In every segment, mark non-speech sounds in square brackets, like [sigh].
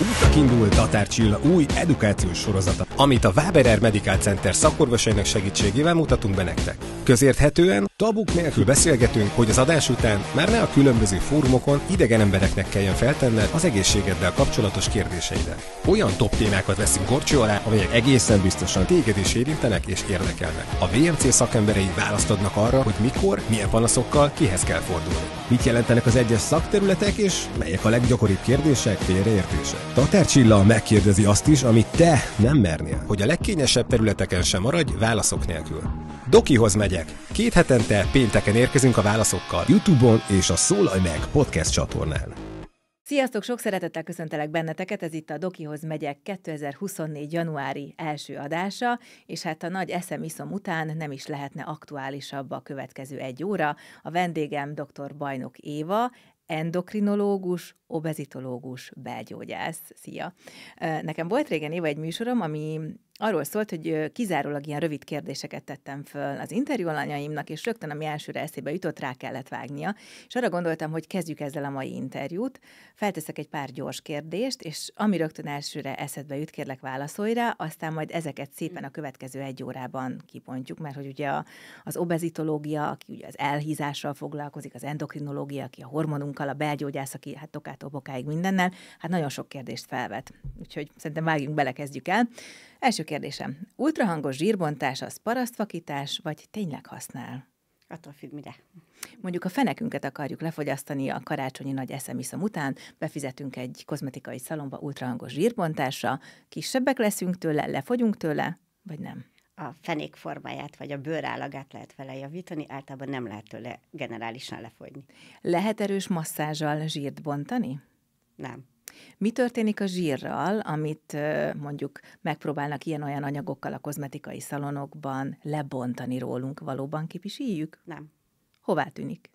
Útnak indult Tatár Csilla új edukációs sorozata, amit a Waberer Medical Center szakorvosainak segítségével mutatunk be nektek. Közérthetően, tabuk nélkül beszélgetünk, hogy az adás után már ne a különböző fórumokon idegen embereknek kelljen feltenned az egészségeddel kapcsolatos kérdéseidet. Olyan top témákat veszünk gorcső alá, amelyek egészen biztosan téged is érintenek és érdekelnek. A VMC szakemberei választ adnak arra, hogy mikor, milyen panaszokkal kihez kell fordulni. Mit jelentenek az egyes szakterületek, és melyek a leggyakoribb kérdések, félreértések. Tatár Csilla megkérdezi azt is, amit te nem mernél, hogy a legkényesebb területeken sem maradj válaszok nélkül. Dokihoz megyek. Két hetente pénteken érkezünk a válaszokkal YouTube-on és a Szólalj meg podcast csatornán. Sziasztok, sok szeretettel köszöntelek benneteket, ez itt a Dokihoz megyek 2024. januári első adása, és hát a nagy eszemiszom után nem is lehetne aktuálisabb a következő egy óra. A vendégem dr. Bajnok Éva, endokrinológus, obezitológus, belgyógyász. Szia! Nekem volt régen éve egy műsorom, ami arról szólt, hogy kizárólag ilyen rövid kérdéseket tettem föl az interjú alanyaimnak, és rögtön ami elsőre eszébe jutott, rá kellett vágnia. És arra gondoltam, hogy kezdjük ezzel a mai interjút. Felteszek egy pár gyors kérdést, és ami rögtön elsőre eszedbe jut, kérlek válaszolj rá, aztán majd ezeket szépen a következő egy órában kipontjuk, mert hogy ugye az obezitológia, aki ugye az elhízással foglalkozik, az endokrinológia, aki a hormonunkkal, a belgyógyász, aki hát tokától bokáig mindennel, hát nagyon sok kérdést felvet. Úgyhogy szerintem vágjunk bele, kezdjük el. Első kérdésem. Ultrahangos zsírbontás az parasztvakítás, vagy tényleg használ? Attól függ, mire. Mondjuk a fenekünket akarjuk lefogyasztani a karácsonyi nagy eszemiszom után, befizetünk egy kozmetikai szalomba ultrahangos zsírbontásra, kisebbek leszünk tőle, lefogyunk tőle, vagy nem? A fenék formáját vagy a bőrállagát lehet vele javítani, általában nem lehet tőle generálisan lefogyni. Lehet erős masszázsal zsírt bontani? Nem. Mi történik a zsírral, amit mondjuk megpróbálnak ilyen-olyan anyagokkal a kozmetikai szalonokban lebontani rólunk? Valóban kipisíjük? Nem. Hová tűnik?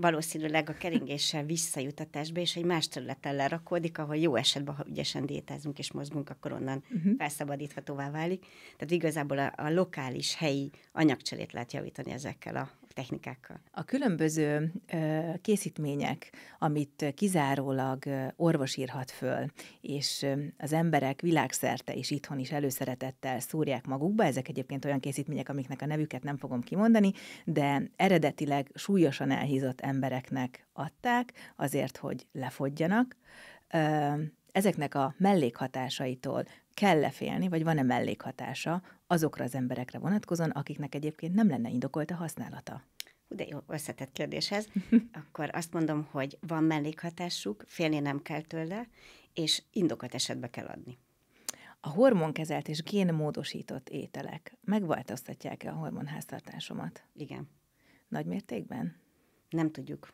valószínűleg a keringéssel visszajut a testbe, és egy más területen lerakódik, ahol jó esetben, ha ügyesen diétázunk és mozgunk, akkor onnan uh-huh. felszabadíthatóvá válik. Tehát igazából a, a lokális, helyi anyagcserét lehet javítani ezekkel a technikákkal. A különböző ö, készítmények, amit kizárólag orvos írhat föl, és az emberek világszerte és itthon is előszeretettel szúrják magukba, ezek egyébként olyan készítmények, amiknek a nevüket nem fogom kimondani, de eredetileg súlyosan elhízott embereknek adták azért, hogy lefogyjanak. Ö, ezeknek a mellékhatásaitól kell-e félni, vagy van-e mellékhatása azokra az emberekre vonatkozóan, akiknek egyébként nem lenne indokolt a használata? De jó, összetett kérdéshez. [laughs] Akkor azt mondom, hogy van mellékhatásuk, félni nem kell tőle, és indokat esetbe kell adni. A hormonkezelt és génmódosított ételek megváltoztatják-e a hormonháztartásomat? Igen. Nagy mértékben? Nem tudjuk.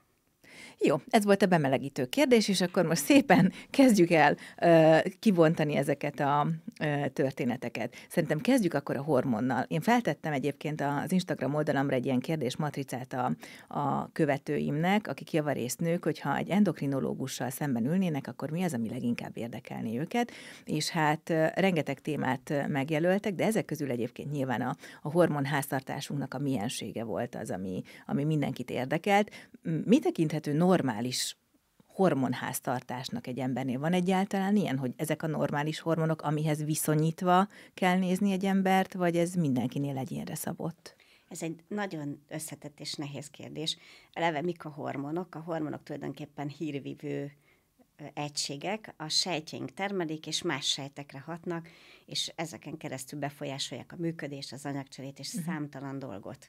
Jó, ez volt a bemelegítő kérdés, és akkor most szépen kezdjük el uh, kibontani ezeket a uh, történeteket. Szerintem kezdjük akkor a hormonnal. Én feltettem egyébként az Instagram oldalamra egy ilyen kérdésmatricát a, a követőimnek, akik javarészt nők, hogyha egy endokrinológussal szemben ülnének, akkor mi az, ami leginkább érdekelni őket, és hát uh, rengeteg témát megjelöltek, de ezek közül egyébként nyilván a, a hormonháztartásunknak a miensége volt az, ami, ami mindenkit érdekelt. Mi tekinthet tekinthető normális hormonháztartásnak egy embernél van egyáltalán ilyen, hogy ezek a normális hormonok, amihez viszonyítva kell nézni egy embert, vagy ez mindenkinél egyénre szabott? Ez egy nagyon összetett és nehéz kérdés. Eleve mik a hormonok? A hormonok tulajdonképpen hírvívő egységek, a sejtjeink termelik, és más sejtekre hatnak, és ezeken keresztül befolyásolják a működést, az anyagcserét és uh-huh. számtalan dolgot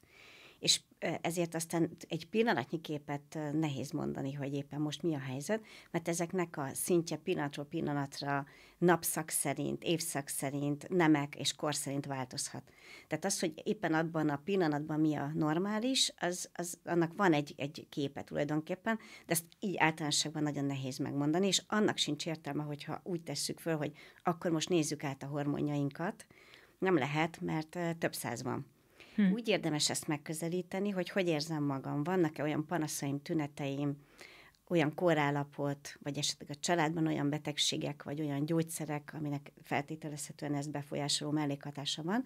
és ezért aztán egy pillanatnyi képet nehéz mondani, hogy éppen most mi a helyzet, mert ezeknek a szintje pillanatról pillanatra napszak szerint, évszak szerint, nemek és kor szerint változhat. Tehát az, hogy éppen abban a pillanatban mi a normális, az, az annak van egy, egy képe tulajdonképpen, de ezt így általánosságban nagyon nehéz megmondani, és annak sincs értelme, hogyha úgy tesszük föl, hogy akkor most nézzük át a hormonjainkat, nem lehet, mert több száz van. Hm. Úgy érdemes ezt megközelíteni, hogy hogy érzem magam, vannak-e olyan panaszaim, tüneteim, olyan korállapot, vagy esetleg a családban olyan betegségek, vagy olyan gyógyszerek, aminek feltételezhetően ezt befolyásoló mellékhatása van,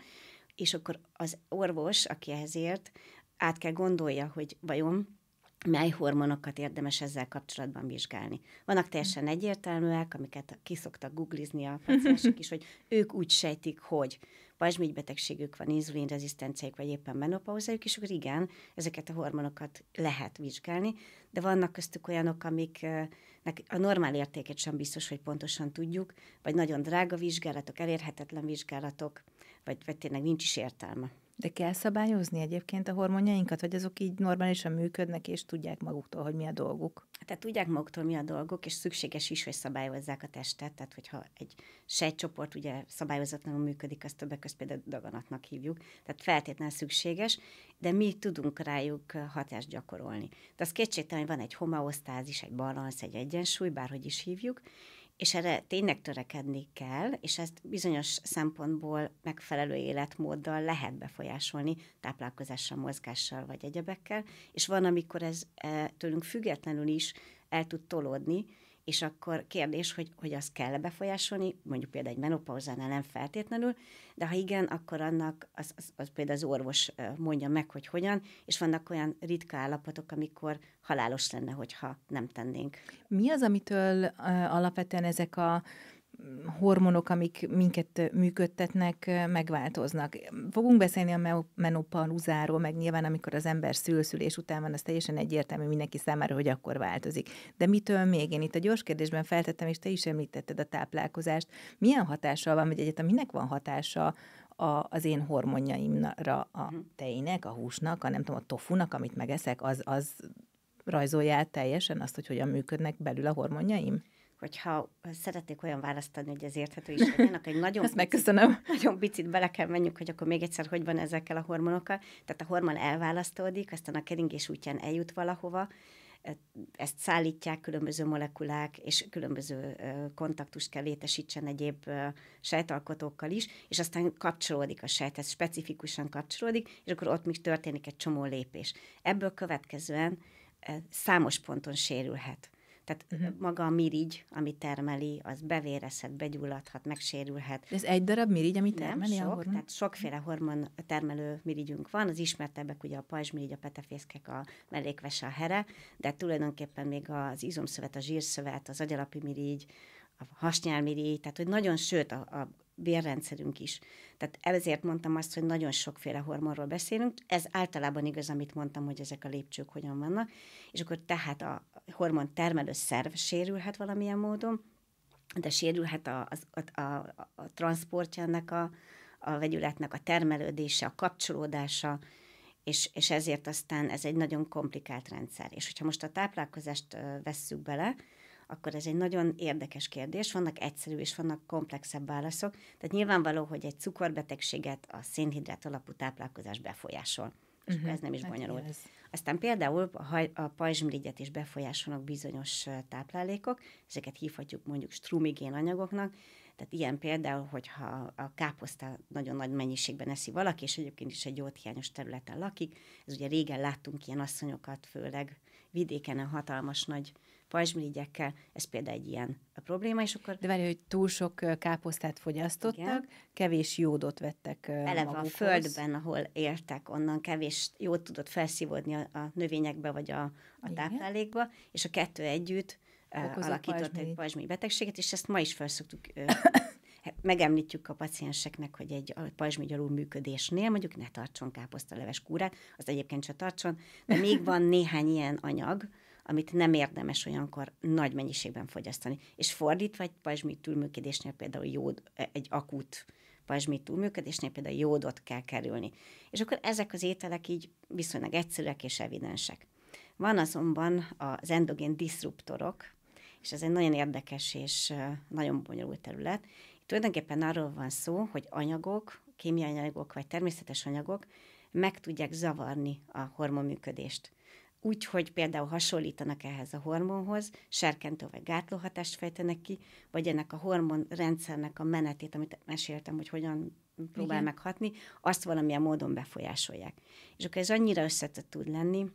és akkor az orvos, aki ehhez ért, át kell gondolja, hogy vajon mely hormonokat érdemes ezzel kapcsolatban vizsgálni. Vannak teljesen egyértelműek, amiket kiszoktak googlizni a paciensek is, hogy ők úgy sejtik, hogy pajzsmirigybetegségük van, inzulinrezisztenciájuk, vagy éppen menopauzájuk, és akkor igen, ezeket a hormonokat lehet vizsgálni, de vannak köztük olyanok, amiknek a normál értéket sem biztos, hogy pontosan tudjuk, vagy nagyon drága vizsgálatok, elérhetetlen vizsgálatok, vagy, vagy tényleg nincs is értelme. De kell szabályozni egyébként a hormonjainkat, vagy azok így normálisan működnek, és tudják maguktól, hogy mi a dolguk? Tehát tudják maguktól, mi a dolgok, és szükséges is, hogy szabályozzák a testet. Tehát, hogyha egy sejtcsoport ugye szabályozatlanul működik, azt többek között például daganatnak hívjuk. Tehát feltétlenül szükséges, de mi tudunk rájuk hatást gyakorolni. De az kétségtelen, hogy van egy homeosztázis, egy balansz, egy egyensúly, bárhogy is hívjuk, és erre tényleg törekedni kell, és ezt bizonyos szempontból megfelelő életmóddal lehet befolyásolni, táplálkozással, mozgással vagy egyebekkel, és van, amikor ez e, tőlünk függetlenül is el tud tolódni, és akkor kérdés, hogy, hogy azt kell befolyásolni, mondjuk például egy menopauzánál nem feltétlenül, de ha igen, akkor annak az, az, az például az orvos mondja meg, hogy hogyan, és vannak olyan ritka állapotok, amikor halálos lenne, hogyha nem tennénk. Mi az, amitől alapvetően ezek a hormonok, amik minket működtetnek, megváltoznak. Fogunk beszélni a menopauzáról, meg nyilván amikor az ember szülszülés után van, az teljesen egyértelmű mindenki számára, hogy akkor változik. De mitől még? Én itt a gyors kérdésben feltettem, és te is említetted a táplálkozást. Milyen hatással van, vagy egyetem minek van hatása a, az én hormonjaimra, a mhm. tejnek, a húsnak, a nem tudom, a tofunak, amit megeszek, az, az rajzolja át teljesen azt, hogy hogyan működnek belül a hormonjaim? Hogyha szeretnék olyan választ adni, hogy ez érthető is legyen, akkor egy nagyon, [laughs] Ezt megköszönöm. [laughs] nagyon picit bele kell menjünk, hogy akkor még egyszer hogy van ezekkel a hormonokkal. Tehát a hormon elválasztódik, aztán a keringés útján eljut valahova, ezt szállítják különböző molekulák, és különböző kontaktust kell létesítsen egyéb sejtalkotókkal is, és aztán kapcsolódik a sejthez, specifikusan kapcsolódik, és akkor ott még történik egy csomó lépés. Ebből következően számos ponton sérülhet tehát uh-huh. maga a mirigy, ami termeli, az bevérezhet, begyulladhat, megsérülhet. Ez egy darab mirigy, ami termeli Nem, sok, a hormon? tehát sokféle hormon termelő mirigyünk van. Az ismertebbek ugye a pajzsmirigy, a petefészkek, a mellékvese, a here, de tulajdonképpen még az izomszövet, a zsírszövet, az agyalapi mirigy, a hasnyálmirigy, tehát hogy nagyon, sőt, a, a bérrendszerünk is. Tehát ezért mondtam azt, hogy nagyon sokféle hormonról beszélünk. Ez általában igaz, amit mondtam, hogy ezek a lépcsők hogyan vannak. És akkor tehát a hormon termelő szerv sérülhet valamilyen módon, de sérülhet a, a, a, a, ennek a, a vegyületnek, a termelődése, a kapcsolódása, és, és ezért aztán ez egy nagyon komplikált rendszer. És hogyha most a táplálkozást vesszük bele, akkor ez egy nagyon érdekes kérdés. Vannak egyszerű és vannak komplexebb válaszok. Tehát nyilvánvaló, hogy egy cukorbetegséget a szénhidrát alapú táplálkozás befolyásol. És uh-huh, ez nem is bonyolult. Ez. Aztán például a, a pajzsmirigyet is befolyásolnak bizonyos táplálékok, ezeket hívhatjuk mondjuk strumigén anyagoknak, tehát ilyen például, hogyha a káposzta nagyon nagy mennyiségben eszi valaki, és egyébként is egy jóthiányos területen lakik, ez ugye régen láttunk ilyen asszonyokat, főleg vidéken a hatalmas nagy pajzsmirigyekkel, ez például egy ilyen a probléma, és akkor... De várj, hogy túl sok káposztát fogyasztottak, Igen. kevés jódot vettek Eleve magukhoz. a földben, ahol éltek, onnan kevés jót tudott felszívódni a, a növényekbe, vagy a, a táplálékba, és a kettő együtt Okoz alakított egy pajzsmirigy betegséget, és ezt ma is felszoktuk [coughs] megemlítjük a pacienseknek, hogy egy pajzsmirigy alul működésnél mondjuk ne tartson káposztaleves kúrát, az egyébként se tartson, de még van néhány ilyen anyag, amit nem érdemes olyankor nagy mennyiségben fogyasztani. És fordítva egy pajzsmirigy túlműködésnél például jód, egy akut pajzsmirigy túlműködésnél például jódot kell kerülni. És akkor ezek az ételek így viszonylag egyszerűek és evidensek. Van azonban az endogén diszruptorok, és ez egy nagyon érdekes és nagyon bonyolult terület. Itt tulajdonképpen arról van szó, hogy anyagok, kémiai anyagok vagy természetes anyagok meg tudják zavarni a hormonműködést úgy, hogy például hasonlítanak ehhez a hormonhoz, serkentő vagy gátló hatást fejtenek ki, vagy ennek a hormonrendszernek a menetét, amit meséltem, hogy hogyan próbál Igen. meghatni, azt valamilyen módon befolyásolják. És akkor ez annyira összetett tud lenni,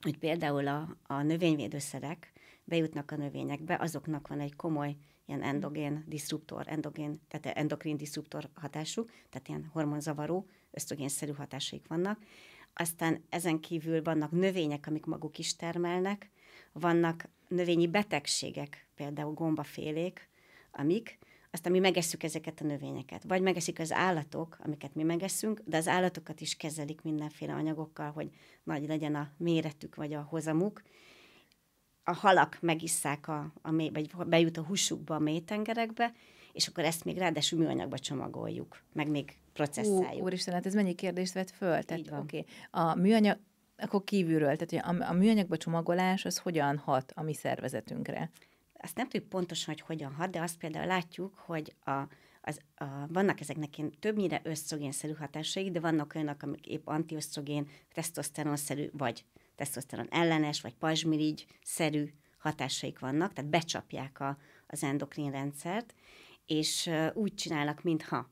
hogy például a, a növényvédőszerek bejutnak a növényekbe, azoknak van egy komoly ilyen endogén diszruptor, endogén, tehát endokrin diszruptor hatásuk, tehát ilyen hormonzavaró, ösztogénszerű hatásaik vannak, aztán ezen kívül vannak növények, amik maguk is termelnek, vannak növényi betegségek, például gombafélék, amik, aztán mi megesszük ezeket a növényeket. Vagy megeszik az állatok, amiket mi megeszünk, de az állatokat is kezelik mindenféle anyagokkal, hogy nagy legyen a méretük vagy a hozamuk. A halak megisszák, a, a mély, vagy bejut a húsukba a mélytengerekbe, és akkor ezt még ráadásul műanyagba csomagoljuk, meg még processzáljuk. Ú, úristen, hát ez mennyi kérdést vett föl? Tehát, oké. Okay. A műanyag, akkor kívülről, tehát a, a műanyagba csomagolás az hogyan hat a mi szervezetünkre? Azt nem tudjuk pontosan, hogy hogyan hat, de azt például látjuk, hogy a, az, a, vannak ezeknek ilyen többnyire ösztrogénszerű hatásai, de vannak olyanok, amik épp antiosztrogén, tesztoszteronszerű, vagy tesztoszteron ellenes, vagy pajzsmirigy-szerű hatásaik vannak, tehát becsapják a, az endokrin rendszert, és úgy csinálnak, mintha.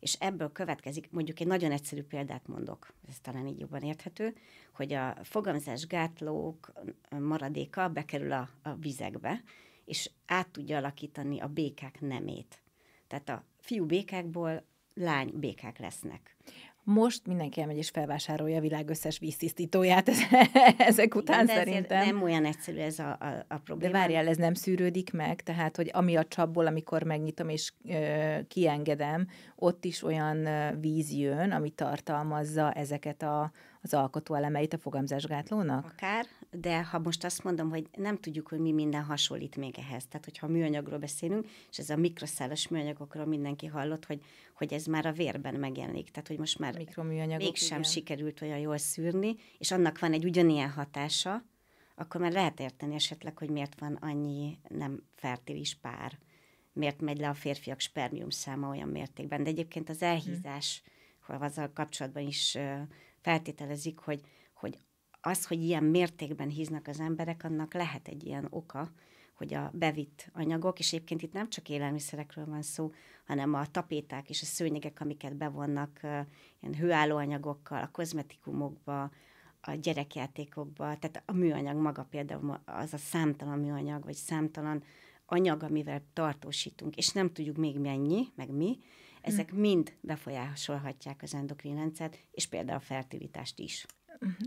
És ebből következik, mondjuk egy nagyon egyszerű példát mondok, ez talán így jobban érthető, hogy a fogamzásgátlók maradéka bekerül a, a vizekbe, és át tudja alakítani a békák nemét. Tehát a fiú békákból lány békák lesznek. Most mindenki elmegy és felvásárolja a világ összes víztisztítóját [laughs] ezek után de szerintem. Nem olyan egyszerű ez a, a, a probléma. De várjál, ez nem szűrődik meg? Tehát, hogy ami a csapból, amikor megnyitom és ö, kiengedem, ott is olyan víz jön, ami tartalmazza ezeket a, az alkotó elemeit a fogamzásgátlónak? Akár, de ha most azt mondom, hogy nem tudjuk, hogy mi minden hasonlít még ehhez. Tehát, hogyha műanyagról beszélünk, és ez a mikroszálas műanyagokról mindenki hallott, hogy, hogy ez már a vérben megjelenik. Tehát, hogy most már mégsem igen. sikerült olyan jól szűrni, és annak van egy ugyanilyen hatása, akkor már lehet érteni esetleg, hogy miért van annyi nem fertilis pár. Miért megy le a férfiak spermium száma olyan mértékben. De egyébként az elhízás, hmm. azzal kapcsolatban is feltételezik, hogy, hogy az, hogy ilyen mértékben híznak az emberek, annak lehet egy ilyen oka, hogy a bevitt anyagok, és egyébként itt nem csak élelmiszerekről van szó, hanem a tapéták és a szőnyegek, amiket bevonnak ilyen hőálló anyagokkal, a kozmetikumokba, a gyerekjátékokba, tehát a műanyag maga például az a számtalan műanyag, vagy számtalan anyag, amivel tartósítunk, és nem tudjuk még mennyi, meg mi, ezek hmm. mind befolyásolhatják az endokrin rendszert, és például a fertilitást is.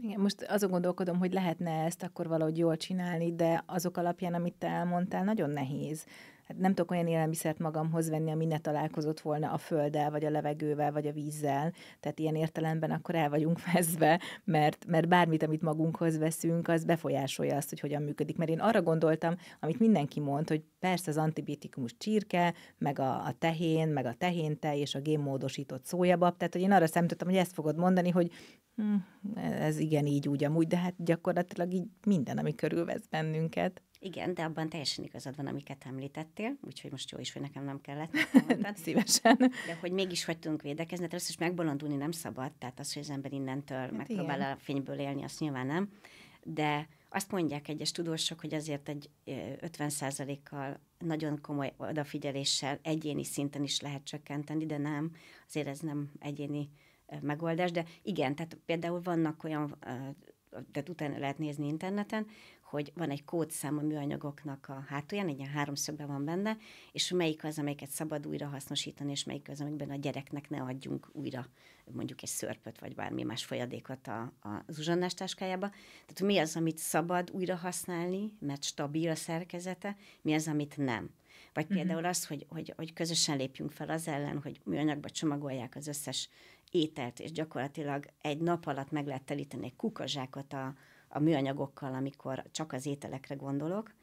Igen, most azon gondolkodom, hogy lehetne ezt akkor valahogy jól csinálni, de azok alapján, amit te elmondtál, nagyon nehéz hát nem tudok olyan élelmiszert magamhoz venni, ami ne találkozott volna a földdel, vagy a levegővel, vagy a vízzel. Tehát ilyen értelemben akkor el vagyunk [laughs] fezve, mert, mert bármit, amit magunkhoz veszünk, az befolyásolja azt, hogy hogyan működik. Mert én arra gondoltam, amit mindenki mond, hogy persze az antibiotikumos csirke, meg a, a tehén, meg a tehéntej és a génmódosított szójabab, tehát hogy én arra számítottam, hogy ezt fogod mondani, hogy hm, ez igen, így úgy amúgy, de hát gyakorlatilag így minden, ami körülvesz bennünket. Igen, de abban teljesen igazad van, amiket említettél, úgyhogy most jó is, hogy nekem nem kellett. [laughs] Szívesen. De hogy mégis hogy tudunk védekezni, tehát is megbolondulni nem szabad, tehát az, hogy az ember innentől hát megpróbál igen. a fényből élni, azt nyilván nem. De azt mondják egyes tudósok, hogy azért egy 50%-kal nagyon komoly odafigyeléssel egyéni szinten is lehet csökkenteni, de nem, azért ez nem egyéni megoldás, de igen, tehát például vannak olyan, tehát utána lehet nézni interneten, hogy van egy kódszám a műanyagoknak a hátulján, egy ilyen háromszögben van benne, és melyik az, amelyiket szabad újra hasznosítani, és melyik az, amikben a gyereknek ne adjunk újra mondjuk egy szörpöt, vagy bármi más folyadékot a, a, az uzsonnás táskájába. Tehát mi az, amit szabad újra használni, mert stabil a szerkezete, mi az, amit nem. Vagy uh-huh. például az, hogy, hogy, hogy közösen lépjünk fel az ellen, hogy műanyagba csomagolják az összes ételt, és gyakorlatilag egy nap alatt meg lehet telíteni egy kukazsákot a, a műanyagokkal, amikor csak az ételekre gondolok,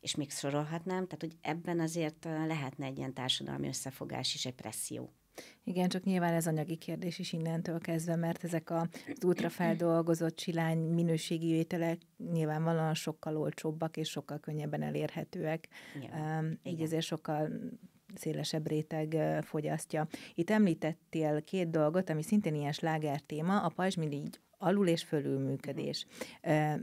és még sorolhatnám, tehát hogy ebben azért lehetne egy ilyen társadalmi összefogás és egy presszió. Igen, csak nyilván ez anyagi kérdés is innentől kezdve, mert ezek az ultrafeldolgozott csilány minőségi ételek nyilvánvalóan sokkal olcsóbbak és sokkal könnyebben elérhetőek. Igen. Um, így Igen. ezért sokkal szélesebb réteg fogyasztja. Itt említettél két dolgot, ami szintén ilyen sláger téma, a pajzsmirigy alul- és fölülműködés.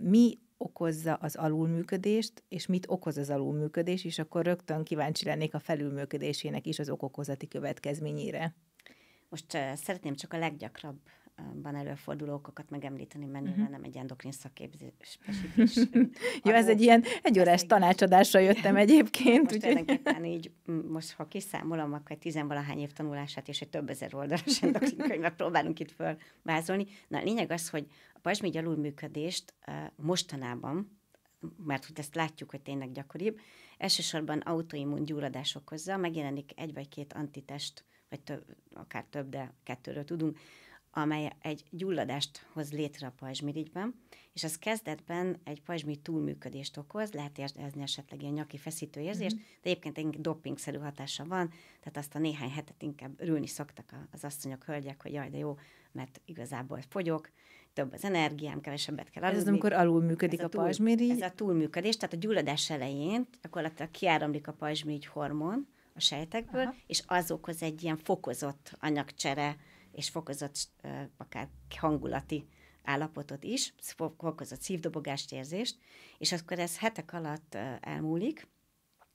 Mi okozza az alulműködést, és mit okoz az alulműködés, és akkor rögtön kíváncsi lennék a felülműködésének is az okokozati következményére. Most uh, szeretném csak a leggyakrabb van előforduló okokat megemlíteni, mert uh-huh. Nem egy endokrin szakképzés. [laughs] Jó, ez egy ilyen egy órás tanácsadásra jöttem egyébként. Most tulajdonképpen így, most ha kiszámolom, akkor egy tizenvalahány év tanulását és egy több ezer oldalas [laughs] endokrin könyvet próbálunk itt fölvázolni. Na, a lényeg az, hogy a pajzsmirigy alulműködést mostanában, mert hogy ezt látjuk, hogy tényleg gyakoribb, elsősorban autoimmun gyulladás okozza, megjelenik egy vagy két antitest, vagy több, akár több, de kettőről tudunk, amely egy gyulladást hoz létre a pajzsmirigyben, és az kezdetben egy pajzsmirigy túlműködést okoz, lehet érezni esetleg ilyen nyaki feszítő érzést, mm-hmm. de egyébként egy dopingszerű hatása van, tehát azt a néhány hetet inkább örülni szoktak az asszonyok, hölgyek, hogy jaj, de jó, mert igazából fogyok, több az energiám, kevesebbet kell aludni. Ez amikor alul működik ez a, a pajzsmirigy? Ez a túlműködés, tehát a gyulladás elején gyakorlatilag kiáramlik a pajzsmirigy hormon a sejtekből, Aha. és az okoz egy ilyen fokozott anyagcsere, és fokozott akár hangulati állapotot is, fokozott szívdobogást, érzést, és akkor ez hetek alatt elmúlik,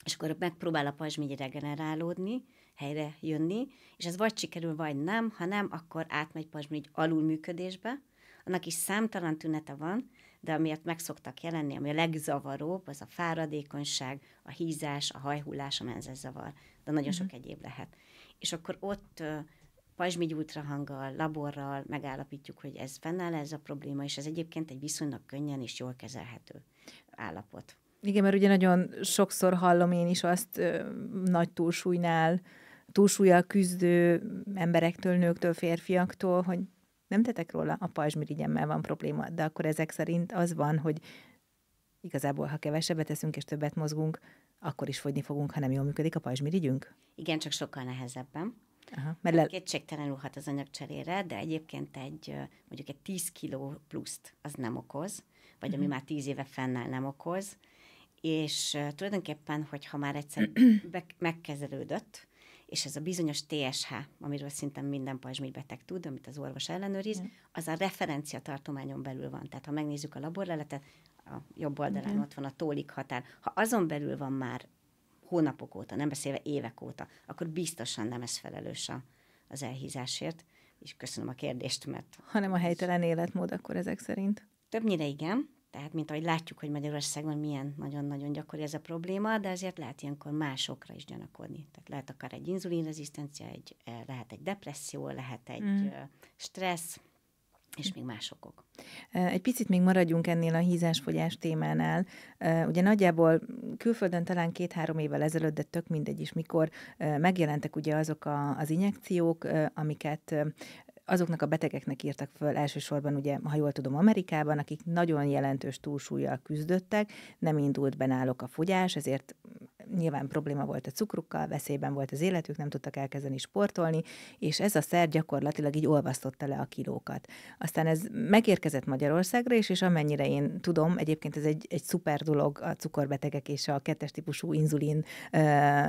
és akkor megpróbál a pajzsmirigy regenerálódni, helyre jönni, és ez vagy sikerül, vagy nem, ha nem, akkor átmegy pajzsmirigy alulműködésbe, annak is számtalan tünete van, de amiért meg szoktak jelenni, ami a legzavaróbb, az a fáradékonyság, a hízás, a hajhullás, a menzes-zavar, de nagyon uh-huh. sok egyéb lehet. És akkor ott pajzsmigy ultrahanggal, laborral megállapítjuk, hogy ez fennáll ez a probléma, és ez egyébként egy viszonylag könnyen és jól kezelhető állapot. Igen, mert ugye nagyon sokszor hallom én is azt ö, nagy túlsúlynál, túlsúlyjal küzdő emberektől, nőktől, férfiaktól, hogy nem tetek róla, a pajzsmirigyemmel van probléma, de akkor ezek szerint az van, hogy igazából, ha kevesebbet eszünk és többet mozgunk, akkor is fogyni fogunk, ha nem jól működik a pajzsmirigyünk? Igen, csak sokkal nehezebben. Aha, mert le... Kétségtelenül hat az anyagcserére, de egyébként egy mondjuk egy 10 kiló pluszt az nem okoz, vagy ami már 10 éve fennáll nem okoz, és tulajdonképpen, hogyha már egyszer [clears throat] be- megkezelődött, és ez a bizonyos TSH, amiről szinte minden beteg tud, amit az orvos ellenőriz, az a referencia tartományon belül van. Tehát ha megnézzük a laborleletet, a jobb oldalán uh-huh. ott van a tólik határ. Ha azon belül van már hónapok óta, nem beszélve évek óta, akkor biztosan nem ez felelős a, az elhízásért. És köszönöm a kérdést, mert... Hanem a helytelen életmód akkor ezek szerint. Többnyire igen, tehát mint ahogy látjuk, hogy Magyarországon milyen nagyon-nagyon gyakori ez a probléma, de azért lehet ilyenkor másokra is gyanakodni. Tehát lehet akár egy inzulinrezisztencia, egy, eh, lehet egy depresszió, lehet egy mm. stressz, és még más okok. Egy picit még maradjunk ennél a hízásfogyás témánál. Ugye nagyjából külföldön talán két-három évvel ezelőtt, de tök mindegy is, mikor megjelentek ugye azok a, az injekciók, amiket azoknak a betegeknek írtak föl elsősorban, ugye, ha jól tudom, Amerikában, akik nagyon jelentős túlsúlyjal küzdöttek, nem indult be náluk a fogyás, ezért nyilván probléma volt a cukrukkal, veszélyben volt az életük, nem tudtak elkezdeni sportolni, és ez a szer gyakorlatilag így olvasztotta le a kilókat. Aztán ez megérkezett Magyarországra is, és amennyire én tudom, egyébként ez egy, egy szuper dolog a cukorbetegek és a kettes típusú inzulin uh,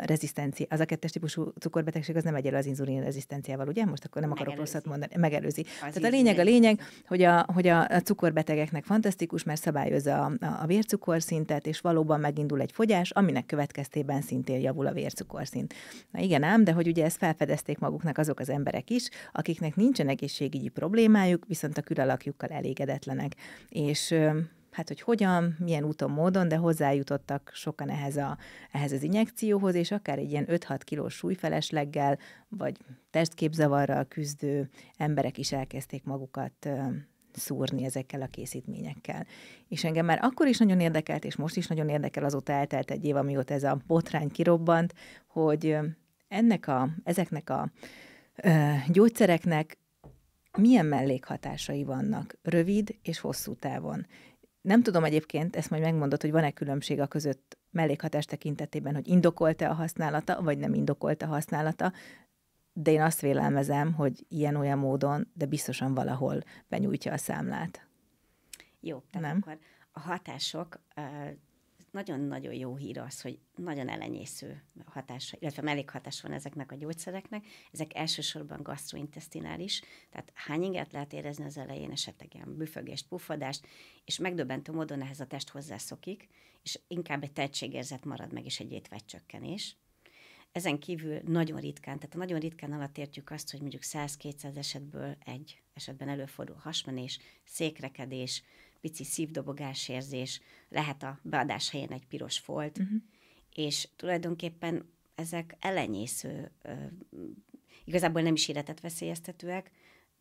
rezisztencia. Az a kettes típusú cukorbetegség az nem egyelő az inzulin rezisztenciával, ugye? Most akkor nem megelőzi. akarok rosszat mondani. Megelőzi. Az Tehát a lényeg a lényeg, hogy a, hogy a, a cukorbetegeknek fantasztikus, mert szabályozza a, a vércukorszintet, és valóban megindul egy fogyás, aminek következtében következtében szintén javul a vércukorszint. Na igen ám, de hogy ugye ezt felfedezték maguknak azok az emberek is, akiknek nincsen egészségügyi problémájuk, viszont a külalakjukkal elégedetlenek. És hát hogy hogyan, milyen úton, módon, de hozzájutottak sokan ehhez, a, ehhez az injekcióhoz, és akár egy ilyen 5-6 kilós súlyfelesleggel, vagy testképzavarral küzdő emberek is elkezdték magukat szúrni ezekkel a készítményekkel. És engem már akkor is nagyon érdekelt, és most is nagyon érdekel, azóta eltelt egy év, amióta ez a botrány kirobbant, hogy ennek a, ezeknek a ö, gyógyszereknek milyen mellékhatásai vannak rövid és hosszú távon. Nem tudom egyébként, ezt majd megmondod, hogy van-e különbség a között mellékhatás tekintetében, hogy indokolta a használata, vagy nem indokolta a használata, de én azt vélelmezem, hogy ilyen-olyan módon, de biztosan valahol benyújtja a számlát. Jó, tehát Nem? akkor a hatások nagyon-nagyon jó hír az, hogy nagyon elenyésző hatása, illetve mellékhatás van ezeknek a gyógyszereknek. Ezek elsősorban gastrointestinális, tehát hány inget lehet érezni az elején, esetleg ilyen büfögést, puffadást, és megdöbbentő módon ehhez a test hozzászokik, és inkább egy tehetségérzet marad meg, és egy étvágycsökkenés Ezen kívül nagyon ritkán, tehát a nagyon ritkán alatt értjük azt, hogy mondjuk 100-200 esetből egy esetben előfordul hasmenés, székrekedés, pici szívdobogás érzés, lehet a beadás helyén egy piros folt, uh-huh. és tulajdonképpen ezek elenyésző, igazából nem is életet veszélyeztetőek,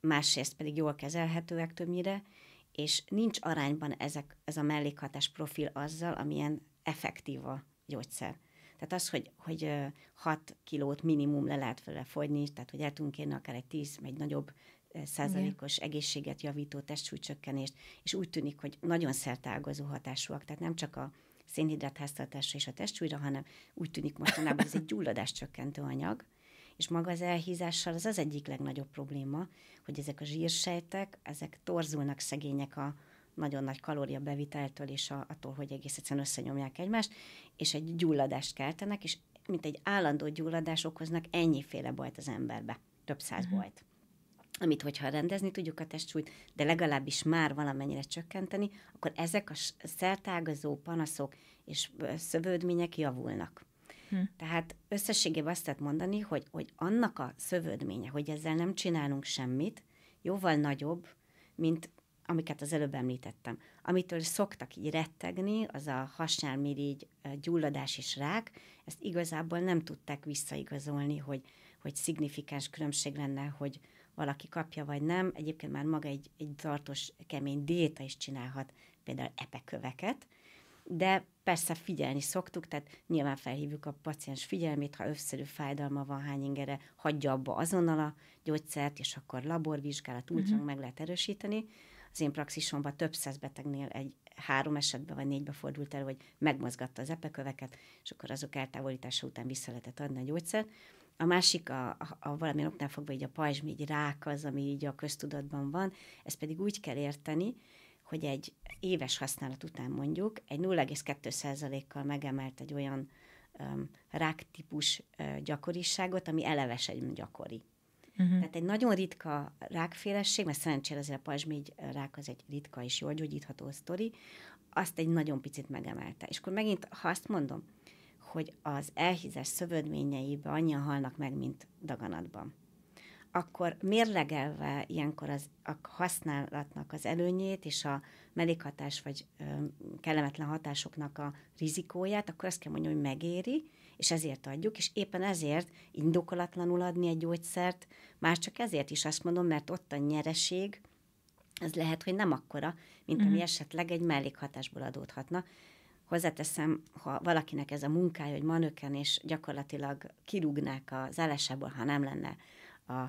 másrészt pedig jól kezelhetőek többnyire, és nincs arányban ezek, ez a mellékhatás profil azzal, amilyen effektív a gyógyszer. Tehát az, hogy, hogy 6 kilót minimum le lehet vele fogyni, tehát hogy el tudunk érni akár egy 10, egy nagyobb százalékos egészséget javító testsúlycsökkenést, és úgy tűnik, hogy nagyon szertágazó hatásúak, tehát nem csak a szénhidrát háztartásra és a testsúlyra, hanem úgy tűnik mostanában, hogy ez egy gyulladáscsökkentő anyag, és maga az elhízással az az egyik legnagyobb probléma, hogy ezek a zsírsejtek, ezek torzulnak szegények a nagyon nagy kalóriabeviteltől és a, attól, hogy egész egyszerűen összenyomják egymást, és egy gyulladást keltenek, és mint egy állandó gyulladás okoznak ennyiféle bajt az emberbe, több száz uh-huh. bajt amit hogyha rendezni tudjuk a testsúlyt, de legalábbis már valamennyire csökkenteni, akkor ezek a szertágazó panaszok és szövődmények javulnak. Hm. Tehát összességében azt lehet mondani, hogy, hogy annak a szövődménye, hogy ezzel nem csinálunk semmit, jóval nagyobb, mint amiket az előbb említettem. Amitől szoktak így rettegni, az a hasnyálmirigy, gyulladás és rák, ezt igazából nem tudták visszaigazolni, hogy, hogy szignifikáns különbség lenne, hogy valaki kapja vagy nem. Egyébként már maga egy, egy tartós, kemény diéta is csinálhat, például epeköveket, de persze figyelni szoktuk, tehát nyilván felhívjuk a paciens figyelmét, ha összerű fájdalma van hány ingere, hagyja abba azonnal a gyógyszert, és akkor laborvizsgálat, úgy uh-huh. meg lehet erősíteni. Az én praxisomban több száz betegnél egy három esetben vagy négybe fordult el, hogy megmozgatta az epeköveket, és akkor azok eltávolítása után vissza lehetett adni a gyógyszert. A másik, a, a, a valamilyen oknál fogva így a pajzsmígy rák az, ami így a köztudatban van, ezt pedig úgy kell érteni, hogy egy éves használat után mondjuk egy 0,2%-kal megemelt egy olyan um, ráktípus uh, gyakoriságot, ami eleves egy gyakori. Uh-huh. Tehát egy nagyon ritka rákfélesség, mert szerencsére azért a pajzsmígy rák az egy ritka és jól gyógyítható sztori, azt egy nagyon picit megemelte. És akkor megint, ha azt mondom, hogy az elhízás szövődményeiben annyian halnak meg, mint daganatban akkor mérlegelve ilyenkor az, a használatnak az előnyét és a mellékhatás vagy ö, kellemetlen hatásoknak a rizikóját, akkor azt kell mondjam, hogy megéri, és ezért adjuk, és éppen ezért indokolatlanul adni egy gyógyszert, már csak ezért is azt mondom, mert ott a nyereség, az lehet, hogy nem akkora, mint ami mm. esetleg egy mellékhatásból adódhatna. Hozzáteszem, ha valakinek ez a munkája, hogy manöken, és gyakorlatilag kirúgnák az állásából, ha nem lenne a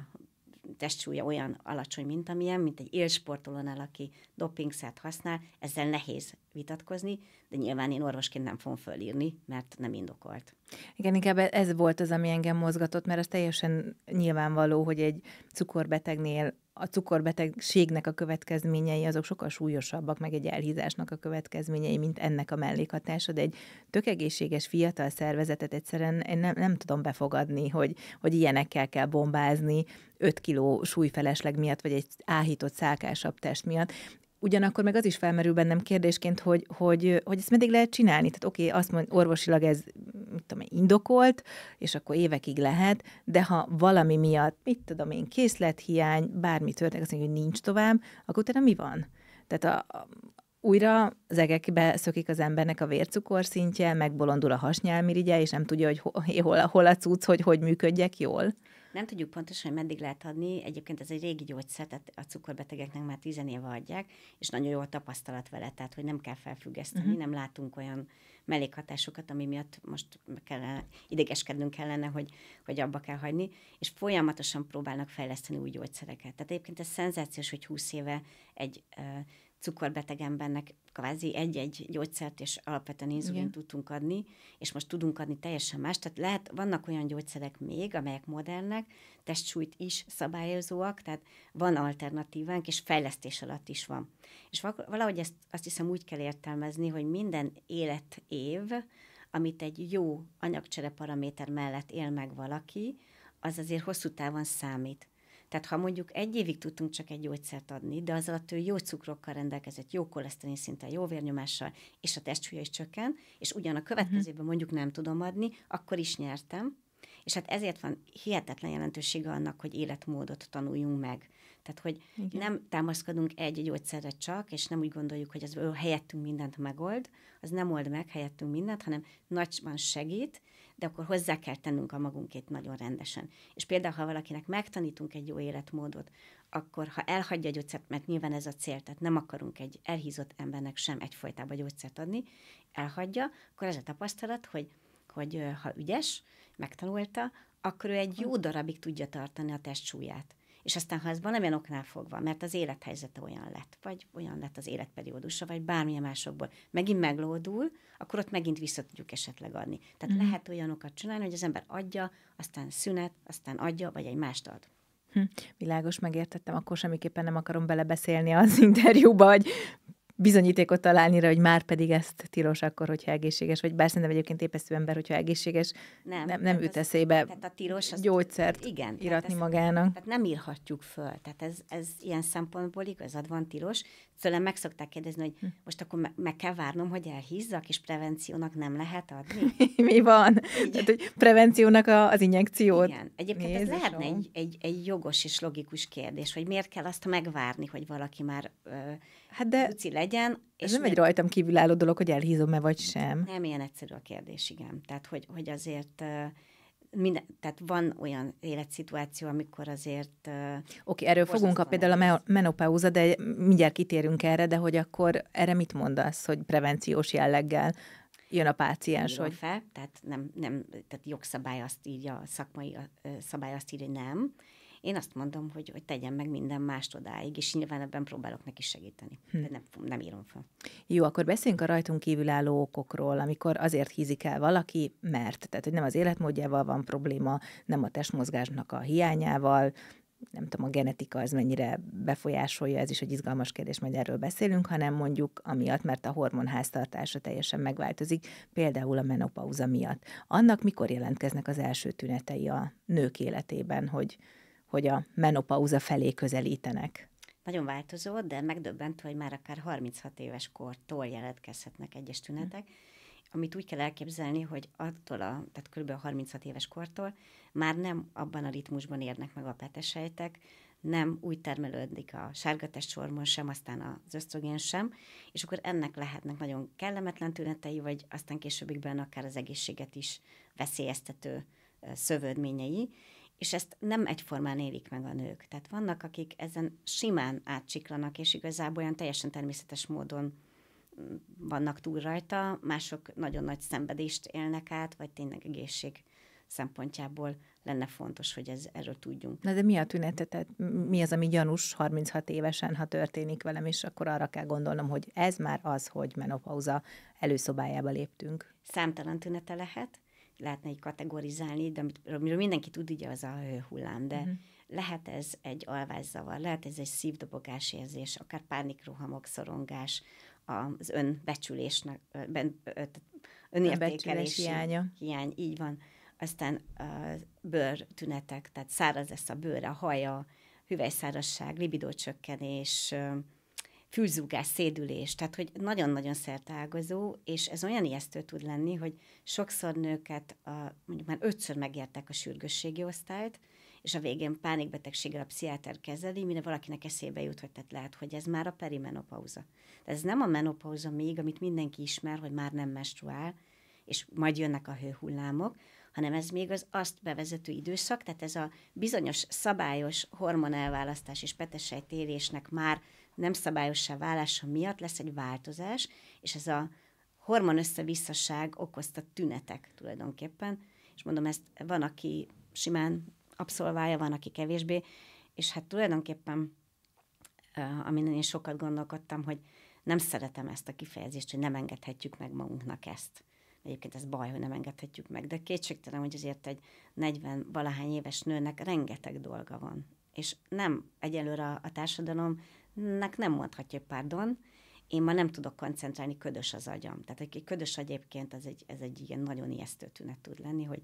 testsúlya olyan alacsony, mint amilyen, mint egy élsportolónál, aki dopingszert használ, ezzel nehéz vitatkozni, de nyilván én orvosként nem fogom fölírni, mert nem indokolt. Igen, inkább ez volt az, ami engem mozgatott, mert az teljesen nyilvánvaló, hogy egy cukorbetegnél a cukorbetegségnek a következményei azok sokkal súlyosabbak, meg egy elhízásnak a következményei, mint ennek a mellékhatása, de egy tök egészséges fiatal szervezetet egyszerűen én nem, nem tudom befogadni, hogy, hogy ilyenekkel kell bombázni 5 kiló súlyfelesleg miatt, vagy egy áhított szálkásabb test miatt. Ugyanakkor meg az is felmerül bennem kérdésként, hogy, hogy, hogy ezt meddig lehet csinálni. Tehát oké, okay, azt mondja, orvosilag ez mit tudom indokolt, és akkor évekig lehet, de ha valami miatt, mit tudom én, készlethiány, bármi történik, azt mondja, hogy nincs tovább, akkor utána mi van? Tehát a, a, újra az egekbe szökik az embernek a vércukorszintje, megbolondul a hasnyálmirigye, és nem tudja, hogy hol, hol a cucc, hogy hogy működjek jól. Nem tudjuk pontosan, hogy meddig lehet adni. Egyébként ez egy régi gyógyszer, tehát a cukorbetegeknek már tizen éve adják, és nagyon jó a tapasztalat vele, tehát hogy nem kell felfüggeszteni, uh-huh. nem látunk olyan mellékhatásokat, ami miatt most kellene, idegeskednünk kellene, hogy, hogy abba kell hagyni, és folyamatosan próbálnak fejleszteni új gyógyszereket. Tehát egyébként ez szenzációs, hogy 20 éve egy uh, cukorbeteg embernek kvázi egy-egy gyógyszert és alapvetően inzulin tudtunk adni, és most tudunk adni teljesen más. Tehát lehet, vannak olyan gyógyszerek még, amelyek modernek, testsúlyt is szabályozóak, tehát van alternatívánk, és fejlesztés alatt is van. És valahogy ezt azt hiszem úgy kell értelmezni, hogy minden életév, amit egy jó anyagcsere paraméter mellett él meg valaki, az azért hosszú távon számít. Tehát ha mondjuk egy évig tudtunk csak egy gyógyszert adni, de az alatt ő jó cukrokkal rendelkezett, jó koleszterin szinten, jó vérnyomással, és a testsúlya is csökken, és ugyan a következőben uh-huh. mondjuk nem tudom adni, akkor is nyertem, És hát ezért van hihetetlen jelentősége annak, hogy életmódot tanuljunk meg. Tehát, hogy Igen. nem támaszkodunk egy gyógyszerre csak, és nem úgy gondoljuk, hogy az helyettünk mindent megold, az nem old meg helyettünk mindent, hanem nagyban segít, de akkor hozzá kell tennünk a magunkét nagyon rendesen. És például, ha valakinek megtanítunk egy jó életmódot, akkor ha elhagyja a gyógyszert, mert nyilván ez a cél, tehát nem akarunk egy elhízott embernek sem egyfolytában gyógyszert adni, elhagyja, akkor ez a tapasztalat, hogy, hogy ha ügyes, megtanulta, akkor ő egy jó darabig tudja tartani a testsúlyát. És aztán, ha ez valamilyen oknál fogva, mert az élethelyzete olyan lett, vagy olyan lett az életperiódusa, vagy bármilyen másokból, megint meglódul, akkor ott megint vissza tudjuk esetleg adni. Tehát mm. lehet olyanokat csinálni, hogy az ember adja, aztán szünet, aztán adja, vagy egy mást ad. Hm, világos, megértettem, akkor semmiképpen nem akarom belebeszélni az [laughs] interjúba, hogy bizonyítékot találni rá, hogy már pedig ezt tilos akkor, hogyha egészséges, vagy bár szerintem egyébként épesztő ember, hogyha egészséges, nem, nem, nem üt eszébe tehát a tilos az, gyógyszert igen, iratni tehát magának. Tehát nem írhatjuk föl, tehát ez, ez ilyen szempontból igazad van tilos. Tőlem meg szokták kérdezni, hogy hm. most akkor me- meg kell várnom, hogy elhízzak, és prevenciónak nem lehet adni. [laughs] Mi van? Tehát, hogy prevenciónak a, az injekciót. Igen, egyébként Jézusom. ez lehetne egy, egy, egy jogos és logikus kérdés, hogy miért kell azt megvárni, hogy valaki már ö, hát de Luci legyen. És ez nem egy rajtam kívülálló dolog, hogy elhízom-e vagy sem. Nem ilyen egyszerű a kérdés, igen. Tehát, hogy, hogy azért minden, tehát van olyan életszituáció, amikor azért... Oké, okay, erről fogunk a például a menopauza, de mindjárt kitérünk erre, de hogy akkor erre mit mondasz, hogy prevenciós jelleggel jön a páciens? Hogy... fel, tehát, nem, nem, tehát jogszabály azt írja, szakmai szabály azt írja, hogy nem. Én azt mondom, hogy, hogy tegyen meg minden mást odáig, és nyilván ebben próbálok neki segíteni, hm. de nem, nem írom fel. Jó, akkor beszéljünk a rajtunk kívülálló okokról, amikor azért hízik el valaki, mert, tehát hogy nem az életmódjával van probléma, nem a testmozgásnak a hiányával, nem tudom, a genetika az mennyire befolyásolja, ez is egy izgalmas kérdés, majd erről beszélünk, hanem mondjuk amiatt, mert a hormonháztartása teljesen megváltozik, például a menopauza miatt. Annak mikor jelentkeznek az első tünetei a nők életében, hogy, hogy a menopauza felé közelítenek? Nagyon változó, de megdöbbentő, hogy már akár 36 éves kortól jelentkezhetnek egyes tünetek, amit úgy kell elképzelni, hogy attól a, tehát kb. 36 éves kortól már nem abban a ritmusban érnek meg a petesejtek, nem úgy termelődik a sárgatesthormon sem, aztán az ösztrogén sem, és akkor ennek lehetnek nagyon kellemetlen tünetei, vagy aztán későbbikben akár az egészséget is veszélyeztető szövődményei, és ezt nem egyformán élik meg a nők. Tehát vannak, akik ezen simán átsiklanak, és igazából olyan teljesen természetes módon mm, vannak túl rajta, mások nagyon nagy szenvedést élnek át, vagy tényleg egészség szempontjából lenne fontos, hogy ez, erről tudjunk. Na de mi a tünete? Tehát mi az, ami gyanús 36 évesen, ha történik velem, és akkor arra kell gondolnom, hogy ez már az, hogy menopauza előszobájába léptünk. Számtalan tünete lehet, lehetne így kategorizálni, de amiről mindenki tud, ugye az a hőhullám, de uh-huh. lehet ez egy alvászavar, lehet ez egy szívdobogás érzés, akár pánikrohamok, szorongás, az önbecsülésnek, önértékelés hiánya. hiány, így van. Aztán a bőrtünetek, tehát száraz lesz a bőr, a haja, hüvelyszárasság, libidócsökkenés, fülzúgás, szédülés, tehát hogy nagyon-nagyon szertágazó, és ez olyan ijesztő tud lenni, hogy sokszor nőket a, mondjuk már ötször megértek a sürgősségi osztályt, és a végén pánikbetegséggel a pszichiáter kezeli, mire valakinek eszébe jut, hogy tehát lehet, hogy ez már a perimenopauza. De ez nem a menopauza még, amit mindenki ismer, hogy már nem menstruál, és majd jönnek a hőhullámok, hanem ez még az azt bevezető időszak, tehát ez a bizonyos szabályos hormonelválasztás és petesejtérésnek már nem szabályossá válása miatt lesz egy változás, és ez a hormon összevisszaság okozta tünetek tulajdonképpen, és mondom, ezt van, aki simán abszolválja, van, aki kevésbé, és hát tulajdonképpen, amin én sokat gondolkodtam, hogy nem szeretem ezt a kifejezést, hogy nem engedhetjük meg magunknak ezt. Egyébként ez baj, hogy nem engedhetjük meg, de kétségtelen, hogy azért egy 40 valahány éves nőnek rengeteg dolga van. És nem egyelőre a társadalom nek nem mondhatja, hogy pardon, én ma nem tudok koncentrálni, ködös az agyam. Tehát egy ködös egyébként ez egy, ez egy ilyen nagyon ijesztő tünet tud lenni, hogy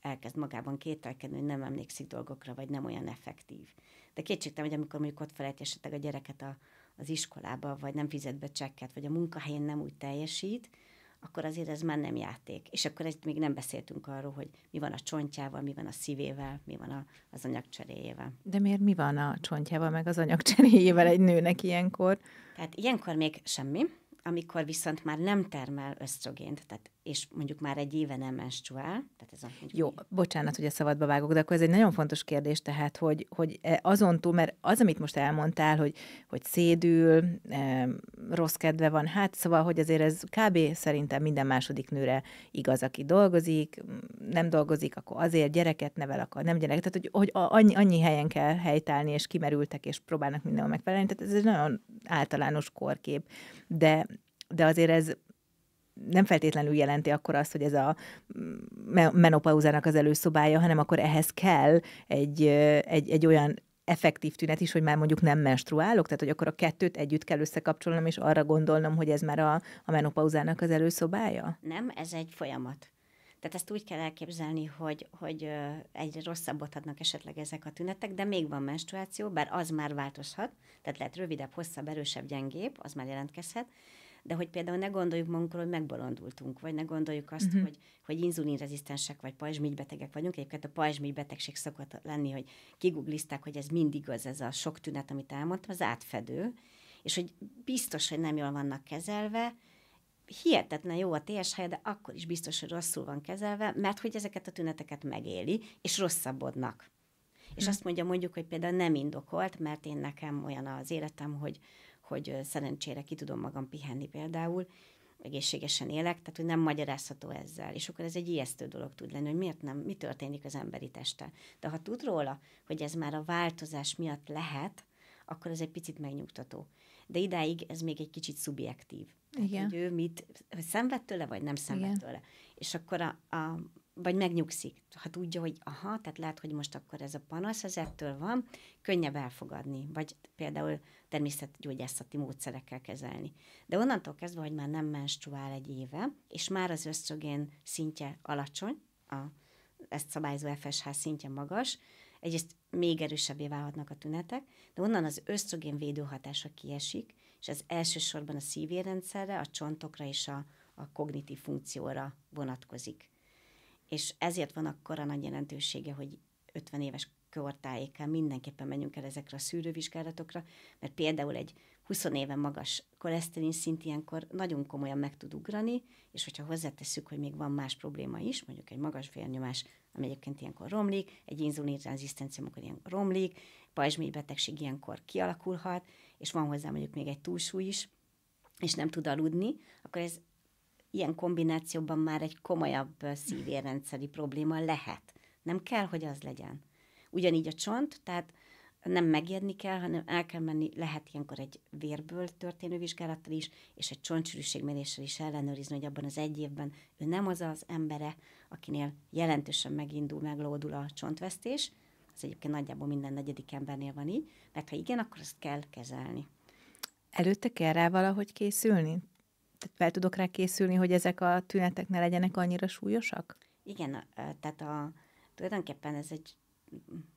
elkezd magában kételkedni, hogy nem emlékszik dolgokra, vagy nem olyan effektív. De kétségtelen, hogy amikor mondjuk ott felejti esetleg a gyereket a, az iskolába, vagy nem fizet be csekket, vagy a munkahelyén nem úgy teljesít, akkor azért ez már nem játék. És akkor ezt még nem beszéltünk arról, hogy mi van a csontjával, mi van a szívével, mi van a, az anyagcseréjével. De miért mi van a csontjával, meg az anyagcseréjével egy nőnek ilyenkor? Tehát ilyenkor még semmi, amikor viszont már nem termel ösztrogént, tehát, és mondjuk már egy éve nem menstruál. Tehát ez a, Jó, így... bocsánat, hogy a szabadba vágok, de akkor ez egy nagyon fontos kérdés, tehát, hogy, hogy e, azon túl, mert az, amit most elmondtál, hogy, hogy szédül, e, rossz kedve van, hát szóval, hogy azért ez kb. szerintem minden második nőre igaz, aki dolgozik, nem dolgozik, akkor azért gyereket nevel, akkor nem gyereket, tehát hogy, hogy annyi, annyi helyen kell helytállni, és kimerültek, és próbálnak mindenhol megfelelni, tehát ez egy nagyon általános korkép. De de azért ez nem feltétlenül jelenti akkor azt, hogy ez a menopauzának az előszobája, hanem akkor ehhez kell egy, egy, egy olyan effektív tünet is, hogy már mondjuk nem menstruálok, tehát hogy akkor a kettőt együtt kell összekapcsolnom, és arra gondolnom, hogy ez már a, a menopauzának az előszobája? Nem, ez egy folyamat. Tehát ezt úgy kell elképzelni, hogy, hogy egyre rosszabbodhatnak esetleg ezek a tünetek, de még van menstruáció, bár az már változhat, tehát lehet rövidebb, hosszabb, erősebb, gyengébb, az már jelentkezhet, de hogy például ne gondoljuk magunkról, hogy megbolondultunk, vagy ne gondoljuk azt, uh-huh. hogy, hogy inzulinrezisztensek vagy pajzsmígybetegek vagyunk. Egyébként a pajzsmígybetegség szokott lenni, hogy kiguglizták, hogy ez mindig az, ez a sok tünet, amit elmondtam, az átfedő, és hogy biztos, hogy nem jól vannak kezelve, hihetetlen jó a TSH, de akkor is biztos, hogy rosszul van kezelve, mert hogy ezeket a tüneteket megéli, és rosszabbodnak. És hmm. azt mondja mondjuk, hogy például nem indokolt, mert én nekem olyan az életem, hogy hogy szerencsére ki tudom magam pihenni például, egészségesen élek, tehát hogy nem magyarázható ezzel. És akkor ez egy ijesztő dolog tud lenni, hogy miért nem, mi történik az emberi teste. De ha tud róla, hogy ez már a változás miatt lehet, akkor ez egy picit megnyugtató. De idáig ez még egy kicsit szubjektív. Igen. Tehát, hogy ő mit, hogy szenved tőle, vagy nem szenved Igen. tőle. És akkor a, a, vagy megnyugszik, ha tudja, hogy aha, tehát lehet, hogy most akkor ez a panasz, ez ettől van, könnyebb elfogadni, vagy például természetgyógyászati módszerekkel kezelni. De onnantól kezdve, hogy már nem menstruál egy éve, és már az ösztrogén szintje alacsony, a, ezt szabályozó FSH szintje magas, egyrészt még erősebbé válhatnak a tünetek, de onnan az ösztrogén védőhatása kiesik, és ez elsősorban a szívérendszerre, a csontokra és a, a kognitív funkcióra vonatkozik és ezért van akkora nagy jelentősége, hogy 50 éves kortájékán mindenképpen menjünk el ezekre a szűrővizsgálatokra, mert például egy 20 éven magas koleszterin szint ilyenkor nagyon komolyan meg tud ugrani, és hogyha hozzátesszük, hogy még van más probléma is, mondjuk egy magas vérnyomás, ami egyébként ilyenkor romlik, egy inzulinrezisztencia, amikor ilyen romlik, pajzsmígybetegség ilyenkor kialakulhat, és van hozzá mondjuk még egy túlsúly is, és nem tud aludni, akkor ez ilyen kombinációban már egy komolyabb szívérrendszeri probléma lehet. Nem kell, hogy az legyen. Ugyanígy a csont, tehát nem megérni kell, hanem el kell menni, lehet ilyenkor egy vérből történő vizsgálattal is, és egy csontsűrűségméréssel is ellenőrizni, hogy abban az egy évben ő nem az az embere, akinél jelentősen megindul, meglódul a csontvesztés, az egyébként nagyjából minden negyedik embernél van így, mert ha igen, akkor ezt kell kezelni. Előtte kell rá valahogy készülni? Fel tudok rá készülni, hogy ezek a tünetek ne legyenek annyira súlyosak? Igen, tehát a, tulajdonképpen ez egy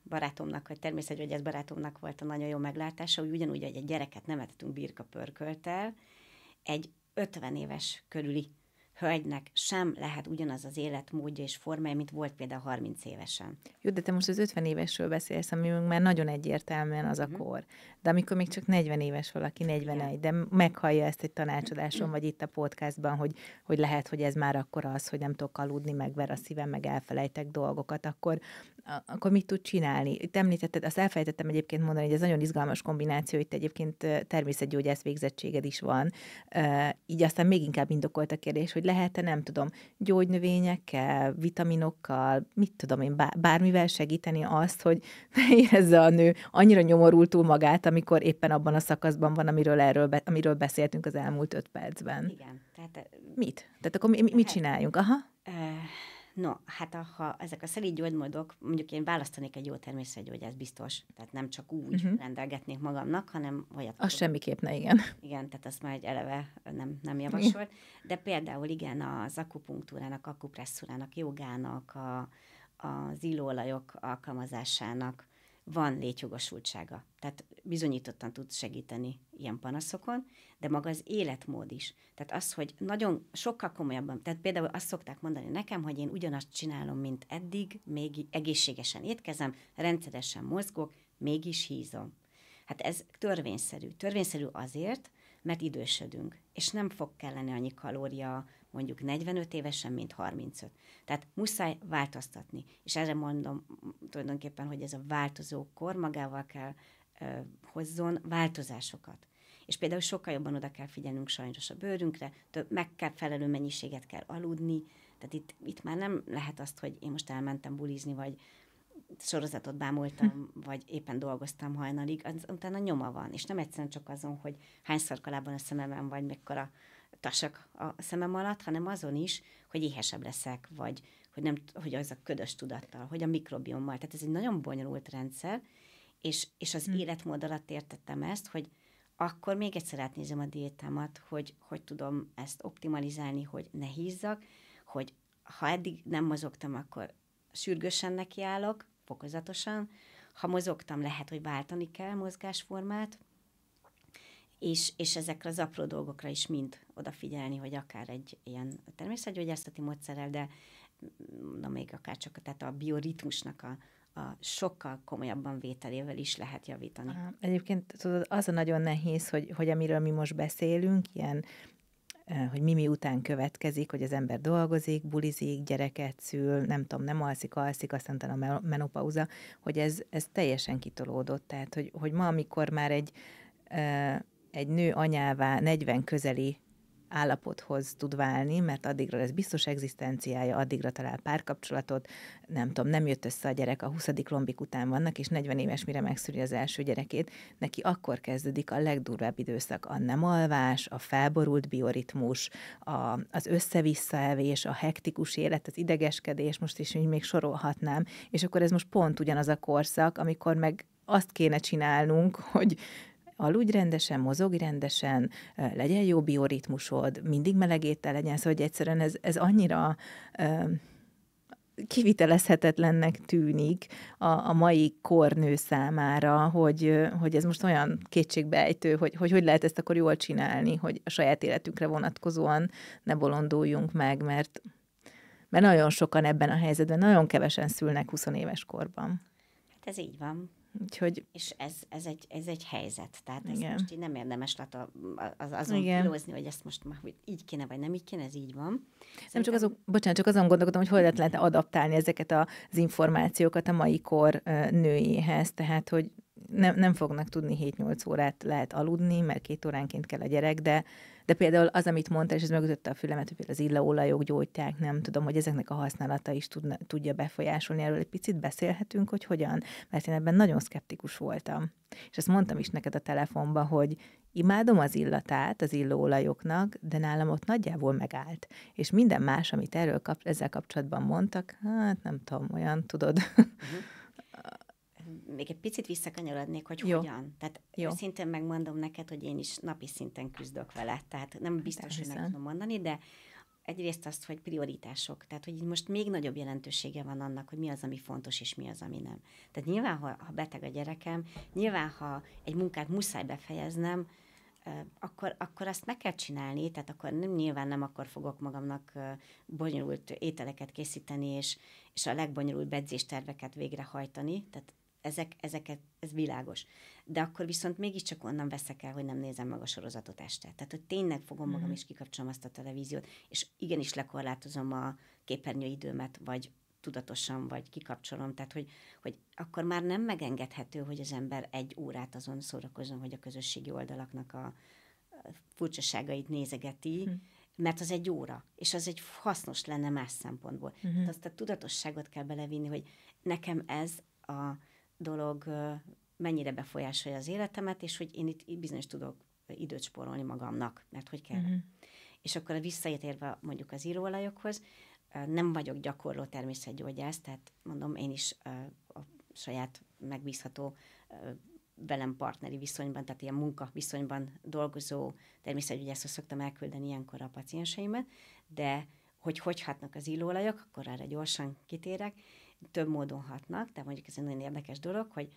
barátomnak, vagy természetgyógyász barátomnak volt a nagyon jó meglátása, hogy ugyanúgy, hogy egy gyereket nem etetünk birka pörköltel, egy 50 éves körüli hölgynek sem lehet ugyanaz az életmódja és formája, mint volt például 30 évesen. Jó, de te most az 50 évesről beszélsz, ami már nagyon egyértelműen az a uh-huh. kor. De amikor még csak 40 éves valaki, 41, de meghallja ezt egy tanácsadáson, vagy itt a podcastban, hogy, hogy lehet, hogy ez már akkor az, hogy nem tudok aludni, megver a szívem, meg elfelejtek dolgokat, akkor, akkor mit tud csinálni? Itt említetted, azt elfelejtettem egyébként mondani, hogy ez nagyon izgalmas kombináció, itt egyébként természetgyógyász végzettséged is van, így aztán még inkább indokolt a kérdés, hogy lehet-e, nem tudom, gyógynövényekkel, vitaminokkal, mit tudom én, bármivel segíteni azt, hogy ne érezze a nő annyira nyomorultul magát, amikor éppen abban a szakaszban van, amiről, erről, amiről beszéltünk az elmúlt öt percben. Igen. Tehát, mit? Tehát akkor mi, mit hát, csináljunk? Aha. No, hát ha ezek a szelíd gyógymódok, mondjuk én választanék egy jó természetgyógyász biztos, tehát nem csak úgy uh-huh. rendelgetnék magamnak, hanem olyat. Az semmiképp ne, igen. Igen, tehát azt már egy eleve nem, nem javasolt. De például igen, az akupunktúrának, akupresszurának, jogának, a, az illóolajok alkalmazásának, van létjogosultsága. Tehát bizonyítottan tud segíteni ilyen panaszokon, de maga az életmód is. Tehát az, hogy nagyon sokkal komolyabban, tehát például azt szokták mondani nekem, hogy én ugyanazt csinálom, mint eddig, még egészségesen étkezem, rendszeresen mozgok, mégis hízom. Hát ez törvényszerű. Törvényszerű azért, mert idősödünk, és nem fog kelleni annyi kalória mondjuk 45 évesen, mint 35. Tehát muszáj változtatni. És erre mondom tulajdonképpen, hogy ez a változó kor magával kell ö, hozzon változásokat. És például sokkal jobban oda kell figyelnünk sajnos a bőrünkre, több, meg kell felelő mennyiséget kell aludni, tehát itt, itt már nem lehet azt, hogy én most elmentem bulizni, vagy sorozatot bámultam, hm. vagy éppen dolgoztam hajnalig, az, utána nyoma van. És nem egyszerűen csak azon, hogy hány szarkalában a szememben, vagy mekkora tasak a szemem alatt, hanem azon is, hogy éhesebb leszek, vagy hogy, nem, hogy az a ködös tudattal, hogy a mikrobiommal. Tehát ez egy nagyon bonyolult rendszer, és, és az hmm. életmód alatt értettem ezt, hogy akkor még egyszer átnézem a diétámat, hogy hogy tudom ezt optimalizálni, hogy ne hízzak, hogy ha eddig nem mozogtam, akkor sürgősen nekiállok, fokozatosan. Ha mozogtam, lehet, hogy váltani kell mozgásformát, és, és ezekre az apró dolgokra is mind odafigyelni, hogy akár egy ilyen természetgyógyászati módszerrel, de na még akár csak tehát a bioritmusnak a, a sokkal komolyabban vételével is lehet javítani. Aha. Egyébként tudod, az a nagyon nehéz, hogy, hogy amiről mi most beszélünk, ilyen hogy mi mi után következik, hogy az ember dolgozik, bulizik, gyereket szül, nem tudom, nem alszik, alszik, aztán a menopauza, hogy ez, ez teljesen kitolódott. Tehát, hogy, hogy ma, amikor már egy, egy nő anyává 40 közeli állapothoz tud válni, mert addigra lesz biztos egzisztenciája, addigra talál párkapcsolatot, nem tudom, nem jött össze a gyerek, a 20. lombik után vannak, és 40 éves mire megszüli az első gyerekét, neki akkor kezdődik a legdurvább időszak, a nem alvás, a felborult bioritmus, a, az össze-visszaelvés, a hektikus élet, az idegeskedés, most is így még sorolhatnám, és akkor ez most pont ugyanaz a korszak, amikor meg azt kéne csinálnunk, hogy aludj rendesen, mozog rendesen, legyen jó bioritmusod, mindig meleg étel legyen, szóval hogy egyszerűen ez, ez annyira kivitelezhetetlennek tűnik a, a mai kornő számára, hogy, hogy ez most olyan kétségbeejtő, hogy, hogy hogy lehet ezt akkor jól csinálni, hogy a saját életünkre vonatkozóan ne bolonduljunk meg, mert, mert nagyon sokan ebben a helyzetben, nagyon kevesen szülnek 20 éves korban. Hát ez így van. Úgyhogy... És ez, ez, egy, ez egy helyzet, tehát ez most így nem érdemes lata, az, azon kilózni, hogy ezt most már hogy így kéne, vagy nem így kéne, ez így van. Szerintem... Nem csak azon, bocsánat, csak azon gondolkodom, hogy hogy lehet adaptálni ezeket az információkat a mai kor nőjéhez, tehát hogy nem, nem fognak tudni 7-8 órát lehet aludni, mert két óránként kell a gyerek, de, de például az, amit mondta, és ez megütötte a fülemet, hogy például az illaolajok, gyógyták, nem tudom, hogy ezeknek a használata is tudna, tudja befolyásolni. Erről egy picit beszélhetünk, hogy hogyan, mert én ebben nagyon szkeptikus voltam. És ezt mondtam is neked a telefonban, hogy imádom az illatát az illóolajoknak, de nálam ott nagyjából megállt. És minden más, amit erről kap, ezzel kapcsolatban mondtak, hát nem tudom, olyan, tudod. Uh-huh még egy picit visszakanyarodnék, hogy Jó. hogyan. Tehát Jó. szintén megmondom neked, hogy én is napi szinten küzdök vele. Tehát nem biztos, hogy meg tudom mondani, de egyrészt azt, hogy prioritások. Tehát, hogy most még nagyobb jelentősége van annak, hogy mi az, ami fontos, és mi az, ami nem. Tehát nyilván, ha, ha beteg a gyerekem, nyilván, ha egy munkát muszáj befejeznem, akkor, akkor azt meg kell csinálni, tehát akkor nem, nyilván nem akkor fogok magamnak bonyolult ételeket készíteni, és, és a legbonyolult bedzésterveket végrehajtani, tehát ezek, ezeket, ez világos. De akkor viszont mégiscsak onnan veszek el, hogy nem nézem meg a sorozatot este. Tehát, hogy tényleg fogom magam mm. és kikapcsolom azt a televíziót, és igenis lekorlátozom a képernyőidőmet, vagy tudatosan, vagy kikapcsolom. Tehát, hogy, hogy akkor már nem megengedhető, hogy az ember egy órát azon szórakozom, hogy a közösségi oldalaknak a furcsaságait nézegeti, mm mert az egy óra, és az egy hasznos lenne más szempontból. Uh-huh. Tehát azt a tudatosságot kell belevinni, hogy nekem ez a dolog mennyire befolyásolja az életemet, és hogy én itt bizonyos tudok időt spórolni magamnak, mert hogy kell. Uh-huh. És akkor visszaérve mondjuk az íróolajokhoz, nem vagyok gyakorló természetgyógyász, tehát mondom, én is a saját megbízható velem partneri viszonyban, tehát ilyen munka viszonyban dolgozó természetgyógyászhoz szoktam elküldeni ilyenkor a pacienseimet, de hogy hogy hatnak az illóolajok, akkor erre gyorsan kitérek több módon hatnak, de mondjuk ez egy nagyon érdekes dolog, hogy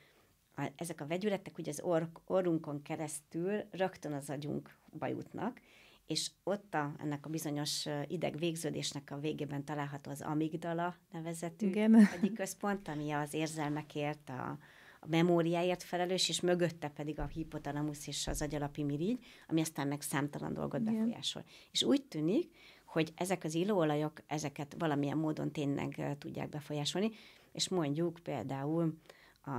a, ezek a vegyületek ugye az or, orrunkon keresztül rögtön az agyunkba jutnak, és ott a, ennek a bizonyos ideg végződésnek a végében található az amigdala nevezetű Igen. agyi központ, ami az érzelmekért, a, a memóriáért felelős, és mögötte pedig a hipotalamusz és az agyalapi mirigy, ami aztán meg számtalan dolgot Igen. befolyásol. És úgy tűnik, hogy ezek az illóolajok ezeket valamilyen módon tényleg tudják befolyásolni, és mondjuk például a,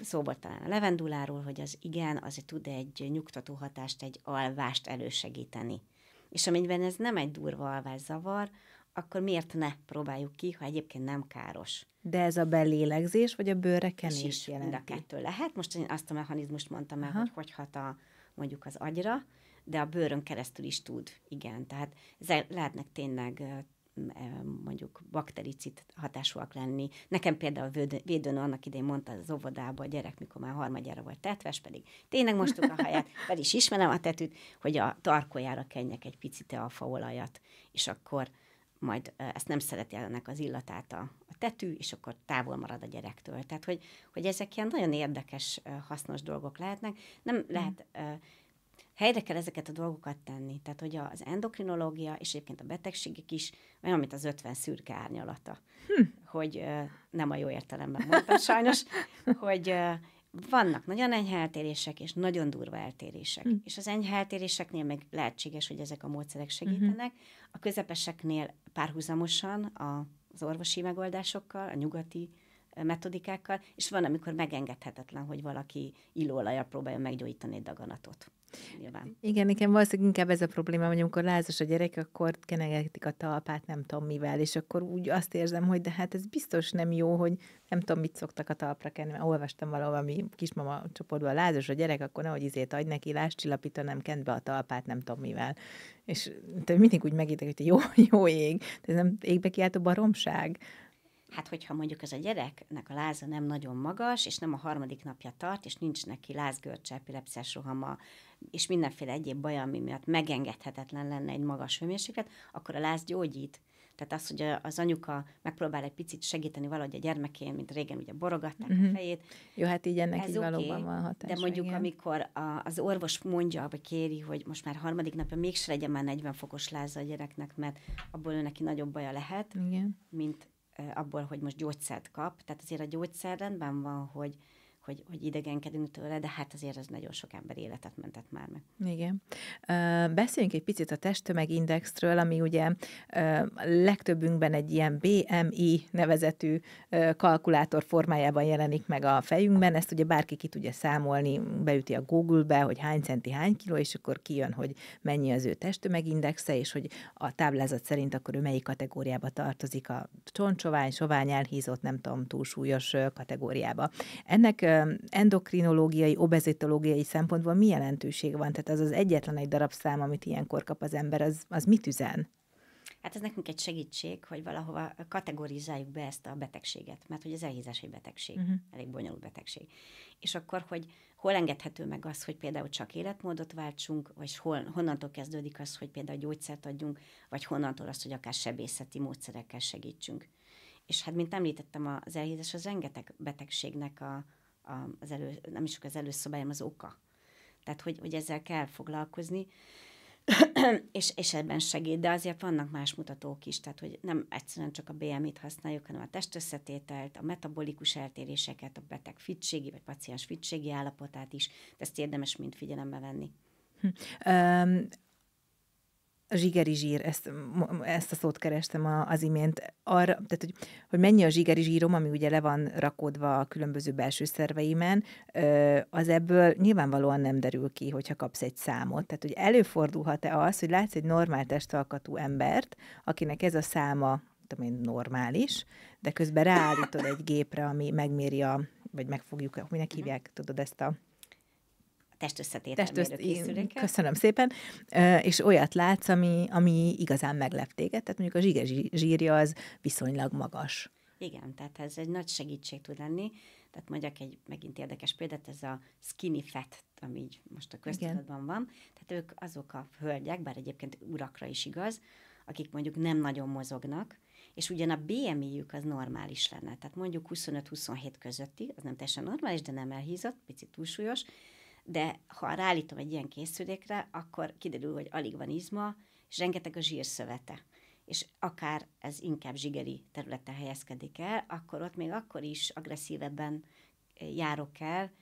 szó volt talán a levenduláról, hogy az igen, az tud egy nyugtató hatást, egy alvást elősegíteni. És amennyiben ez nem egy durva alvászavar, akkor miért ne próbáljuk ki, ha egyébként nem káros. De ez a belélegzés, vagy a bőrre kenés is jelenti? Mind a kettő lehet. Most én azt a mechanizmust mondtam el, Aha. hogy hogy hat a, mondjuk az agyra, de a bőrön keresztül is tud, igen. Tehát lehetnek tényleg mondjuk baktericit hatásúak lenni. Nekem például a védőnő annak idején mondta az óvodába a gyerek, mikor már harmadjára volt tetves, pedig tényleg mostuk a haját, [laughs] fel is ismerem a tetűt, hogy a tarkójára kenjek egy picit alfaolajat, és akkor majd ezt nem szereti ennek az illatát a, a tetű, és akkor távol marad a gyerektől. Tehát, hogy, hogy ezek ilyen nagyon érdekes, hasznos dolgok lehetnek. Nem mm. Helyre kell ezeket a dolgokat tenni. Tehát, hogy az endokrinológia és egyébként a betegségek is olyan, mint az 50 szürke árnyalata. Hm. Hogy nem a jó értelemben mondtam sajnos, [laughs] hogy vannak nagyon enyhe eltérések, és nagyon durva eltérések. Hm. És az enyhe eltéréseknél meg lehetséges, hogy ezek a módszerek segítenek. Uh-huh. A közepeseknél párhuzamosan a, az orvosi megoldásokkal, a nyugati metodikákkal, és van, amikor megengedhetetlen, hogy valaki illóolajjal próbálja meggyógyítani egy daganatot nyilván. Igen, nekem valószínűleg inkább ez a probléma, hogy amikor lázas a gyerek, akkor kenegetik a talpát, nem tudom mivel, és akkor úgy azt érzem, hogy de hát ez biztos nem jó, hogy nem tudom, mit szoktak a talpra kenni, mert olvastam valahol, ami kismama csoportban lázas a gyerek, akkor nehogy izét adj neki, láscsillapítva, nem kent be a talpát, nem tudom mivel. És te mindig úgy megítek, hogy jó, [laughs] jó ég, de ez nem égbe kiáltó baromság. Hát, hogyha mondjuk ez a gyereknek a láza nem nagyon magas, és nem a harmadik napja tart, és nincs neki lázgörcse, epilepsziás rohama, és mindenféle egyéb baj, ami miatt megengedhetetlen lenne egy magas hőmérséklet, akkor a láz gyógyít. Tehát az, hogy az anyuka megpróbál egy picit segíteni valahogy a gyermekén, mint régen ugye borogatták uh-huh. a mhm. fejét. Jó, hát így ennek így okay, valóban van hatása. De mondjuk, igen. amikor a, az orvos mondja, vagy kéri, hogy most már harmadik napja mégse legyen már 40 fokos láza a gyereknek, mert abból ő neki nagyobb baja lehet, igen. mint abból, hogy most gyógyszert kap. Tehát azért a gyógyszer rendben van, hogy hogy, hogy idegenkedünk tőle, de hát azért ez nagyon sok ember életet mentett már meg. Igen. Beszéljünk egy picit a testtömegindexről, ami ugye legtöbbünkben egy ilyen BMI nevezetű kalkulátor formájában jelenik meg a fejünkben. Ezt ugye bárki ki tudja számolni, beüti a Google-be, hogy hány centi, hány kiló, és akkor kijön, hogy mennyi az ő testtömegindexe, és hogy a táblázat szerint akkor ő melyik kategóriába tartozik, a csontsovány, sovány, elhízott, nem tudom, túlsúlyos kategóriába. Ennek endokrinológiai, obezitológiai szempontból mi jelentősége van? Tehát az az egyetlen egy darab szám, amit ilyenkor kap az ember, az, az mit üzen? Hát ez nekünk egy segítség, hogy valahova kategorizáljuk be ezt a betegséget, mert hogy az elhízás egy betegség, uh-huh. elég bonyolult betegség. És akkor, hogy hol engedhető meg az, hogy például csak életmódot váltsunk, vagy hol, honnantól kezdődik az, hogy például gyógyszert adjunk, vagy honnantól az, hogy akár sebészeti módszerekkel segítsünk. És hát, mint említettem, az elhízás az rengeteg betegségnek a, az elő, nem is csak az előszobájám, az oka. Tehát, hogy, hogy ezzel kell foglalkozni, [clears throat] és, és ebben segít, de azért vannak más mutatók is, tehát hogy nem egyszerűen csak a BMI-t használjuk, hanem a testösszetételt, a metabolikus eltéréseket, a beteg fitségi vagy paciens fitségi állapotát is, de ezt érdemes mind figyelembe venni. A zsigeri zsír, ezt, ezt a szót kerestem az imént, arra, tehát, hogy, hogy mennyi a zsigeri zsírom, ami ugye le van rakodva a különböző belső szerveimen, az ebből nyilvánvalóan nem derül ki, hogyha kapsz egy számot. Tehát, hogy előfordulhat-e az, hogy látsz egy normál testalkatú embert, akinek ez a száma tudom én, normális, de közben ráállítod egy gépre, ami megméri a, vagy megfogjuk, minek hívják, tudod ezt a testösszetétel Testöszt, Köszönöm szépen. És olyat látsz, ami, ami igazán meglep téged, tehát mondjuk a zsíge zsírja az viszonylag magas. Igen, tehát ez egy nagy segítség tud lenni. Tehát mondjak egy megint érdekes példát, ez a skinny fat, ami így most a köztudatban van. Tehát ők azok a hölgyek, bár egyébként urakra is igaz, akik mondjuk nem nagyon mozognak, és ugyan a BMI-jük az normális lenne, tehát mondjuk 25-27 közötti, az nem teljesen normális, de nem elhízott, picit túlsúlyos, de ha ráállítom egy ilyen készülékre, akkor kiderül, hogy alig van izma, és rengeteg a zsírszövete és akár ez inkább zsigeri területen helyezkedik el, akkor ott még akkor is agresszívebben járok el,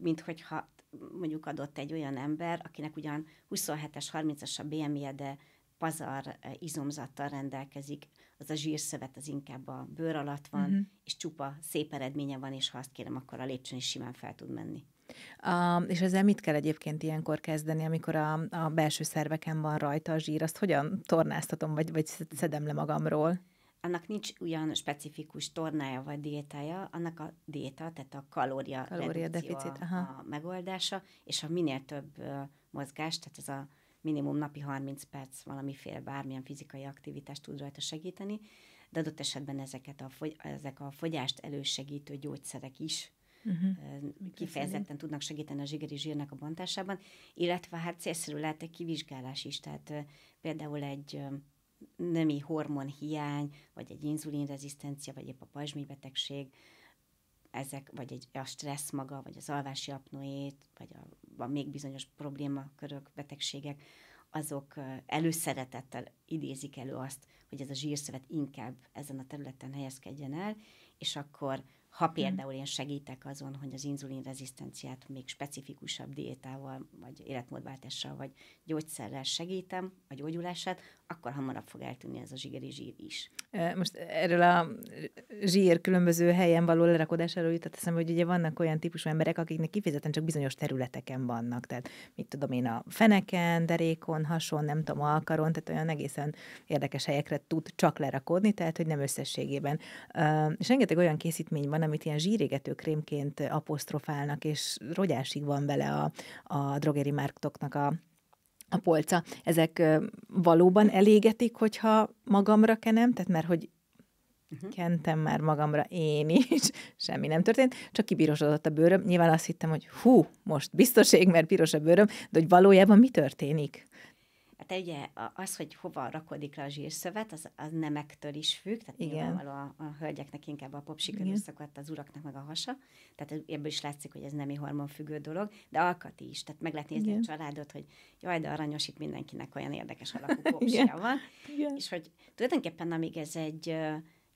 mint hogyha mondjuk adott egy olyan ember, akinek ugyan 27-es, 30-as a BMI-je, de pazar izomzattal rendelkezik, az a zsírszövet az inkább a bőr alatt van, uh-huh. és csupa szép eredménye van, és ha azt kérem, akkor a lépcsőn is simán fel tud menni. A, és ezzel mit kell egyébként ilyenkor kezdeni, amikor a, a belső szerveken van rajta a zsír? Azt hogyan tornáztatom, vagy, vagy szedem le magamról? Annak nincs olyan specifikus tornája vagy diétája, annak a diéta, tehát a kalória, kalória deficit, aha. a megoldása, és a minél több uh, mozgás, tehát ez a minimum napi 30 perc valamiféle bármilyen fizikai aktivitást tud rajta segíteni, de adott esetben ezeket a, ezek a fogyást elősegítő gyógyszerek is uh-huh. kifejezetten tudnak segíteni a zsigeri zsírnak a bontásában, illetve hát célszerű lehet egy kivizsgálás is, tehát például egy nemi hormonhiány, vagy egy inzulinrezisztencia, vagy épp a pajzsmíbetegség, ezek, vagy egy, a stressz maga, vagy az alvási apnoét, vagy a, a még bizonyos problémakörök, betegségek, azok előszeretettel idézik elő azt, hogy ez a zsírszövet inkább ezen a területen helyezkedjen el, és akkor ha például én segítek azon, hogy az inzulin rezisztenciát még specifikusabb diétával, vagy életmódváltással, vagy gyógyszerrel segítem a gyógyulását, akkor hamarabb fog eltűnni ez a zsigeri zsír is. Most erről a zsír különböző helyen való lerakodásáról jutott eszembe, hogy ugye vannak olyan típusú emberek, akiknek kifejezetten csak bizonyos területeken vannak. Tehát mit tudom én, a feneken, derékon, hason, nem tudom, alkaron, tehát olyan egészen érdekes helyekre tud csak lerakodni, tehát hogy nem összességében. És rengeteg olyan készítmény van, amit ilyen zsírégető krémként apostrofálnak, és rogyásig van bele a, a drogeri márktoknak a a polca. Ezek valóban elégetik, hogyha magamra kenem, tehát mert hogy uh-huh. kentem már magamra én is, [laughs] semmi nem történt, csak kibírosodott a bőröm. Nyilván azt hittem, hogy hú, most biztoség, mert piros a bőröm, de hogy valójában mi történik? Hát ugye az, hogy hova rakodik le a zsírszövet, az, az nemektől is függ, tehát Igen. a, a hölgyeknek inkább a popsikör szakadt, az uraknak meg a hasa, tehát ebből is látszik, hogy ez nemi hormon függő dolog, de alkati is, tehát meg lehet nézni Igen. a családot, hogy jaj, de aranyos, itt mindenkinek olyan érdekes [laughs] alakú popsia van, Igen. és hogy tulajdonképpen amíg ez egy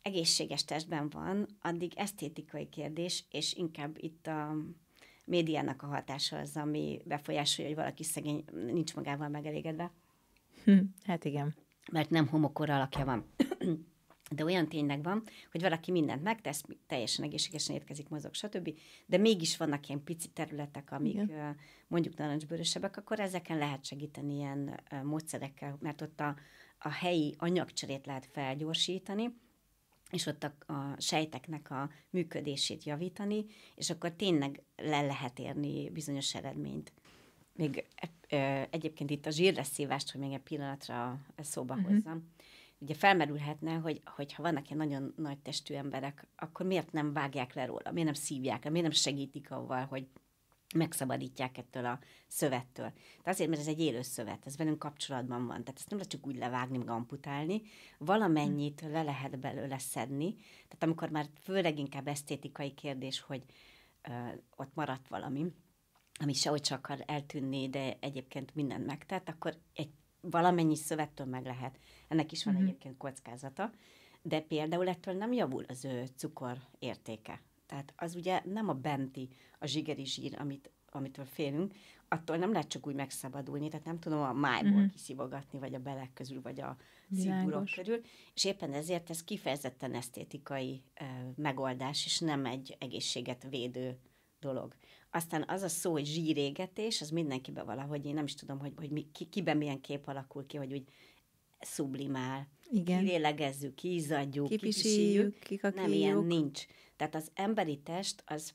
egészséges testben van, addig esztétikai kérdés, és inkább itt a médiának a hatása az, ami befolyásolja, hogy valaki szegény nincs magával megelégedve. Hm, hát igen. Mert nem homokor alakja van. De olyan tényleg van, hogy valaki mindent megtesz, teljesen egészségesen étkezik, mozog, stb. De mégis vannak ilyen pici területek, amik Igen. mondjuk narancsbőrösebbek, akkor ezeken lehet segíteni ilyen módszerekkel, mert ott a, a helyi anyagcserét lehet felgyorsítani, és ott a, a sejteknek a működését javítani, és akkor tényleg le lehet érni bizonyos eredményt még egyébként itt a zsírleszívást, hogy még egy pillanatra szóba uh-huh. hozzam, ugye felmerülhetne, hogy, hogy ha vannak ilyen nagyon nagy testű emberek, akkor miért nem vágják le róla, miért nem szívják le, miért nem segítik avval, hogy megszabadítják ettől a szövettől. De azért, mert ez egy élő szövet, ez velünk kapcsolatban van, tehát ezt nem lehet csak úgy levágni, meg amputálni, valamennyit le lehet belőle szedni, tehát amikor már főleg inkább esztétikai kérdés, hogy ö, ott maradt valami, ami sehogy csak akar eltűnni, de egyébként mindent megtett, akkor egy valamennyi szövettől meg lehet. Ennek is van mm-hmm. egyébként kockázata, de például ettől nem javul az ő cukor értéke. Tehát az ugye nem a benti, a zsigeri zsír, amit, amitől félünk, attól nem lehet csak úgy megszabadulni, tehát nem tudom a májból mm-hmm. kiszivogatni, vagy a belek közül, vagy a szívburok körül, és éppen ezért ez kifejezetten esztétikai uh, megoldás, és nem egy egészséget védő dolog. Aztán az a szó, hogy zsírégetés, az mindenkiben valahogy, én nem is tudom, hogy, hogy mi, ki, kiben milyen kép alakul ki, hogy úgy sublimál, Igen. kilélegezzük, kiizzadjuk, kipisíjük, nem ilyen nincs. Tehát az emberi test az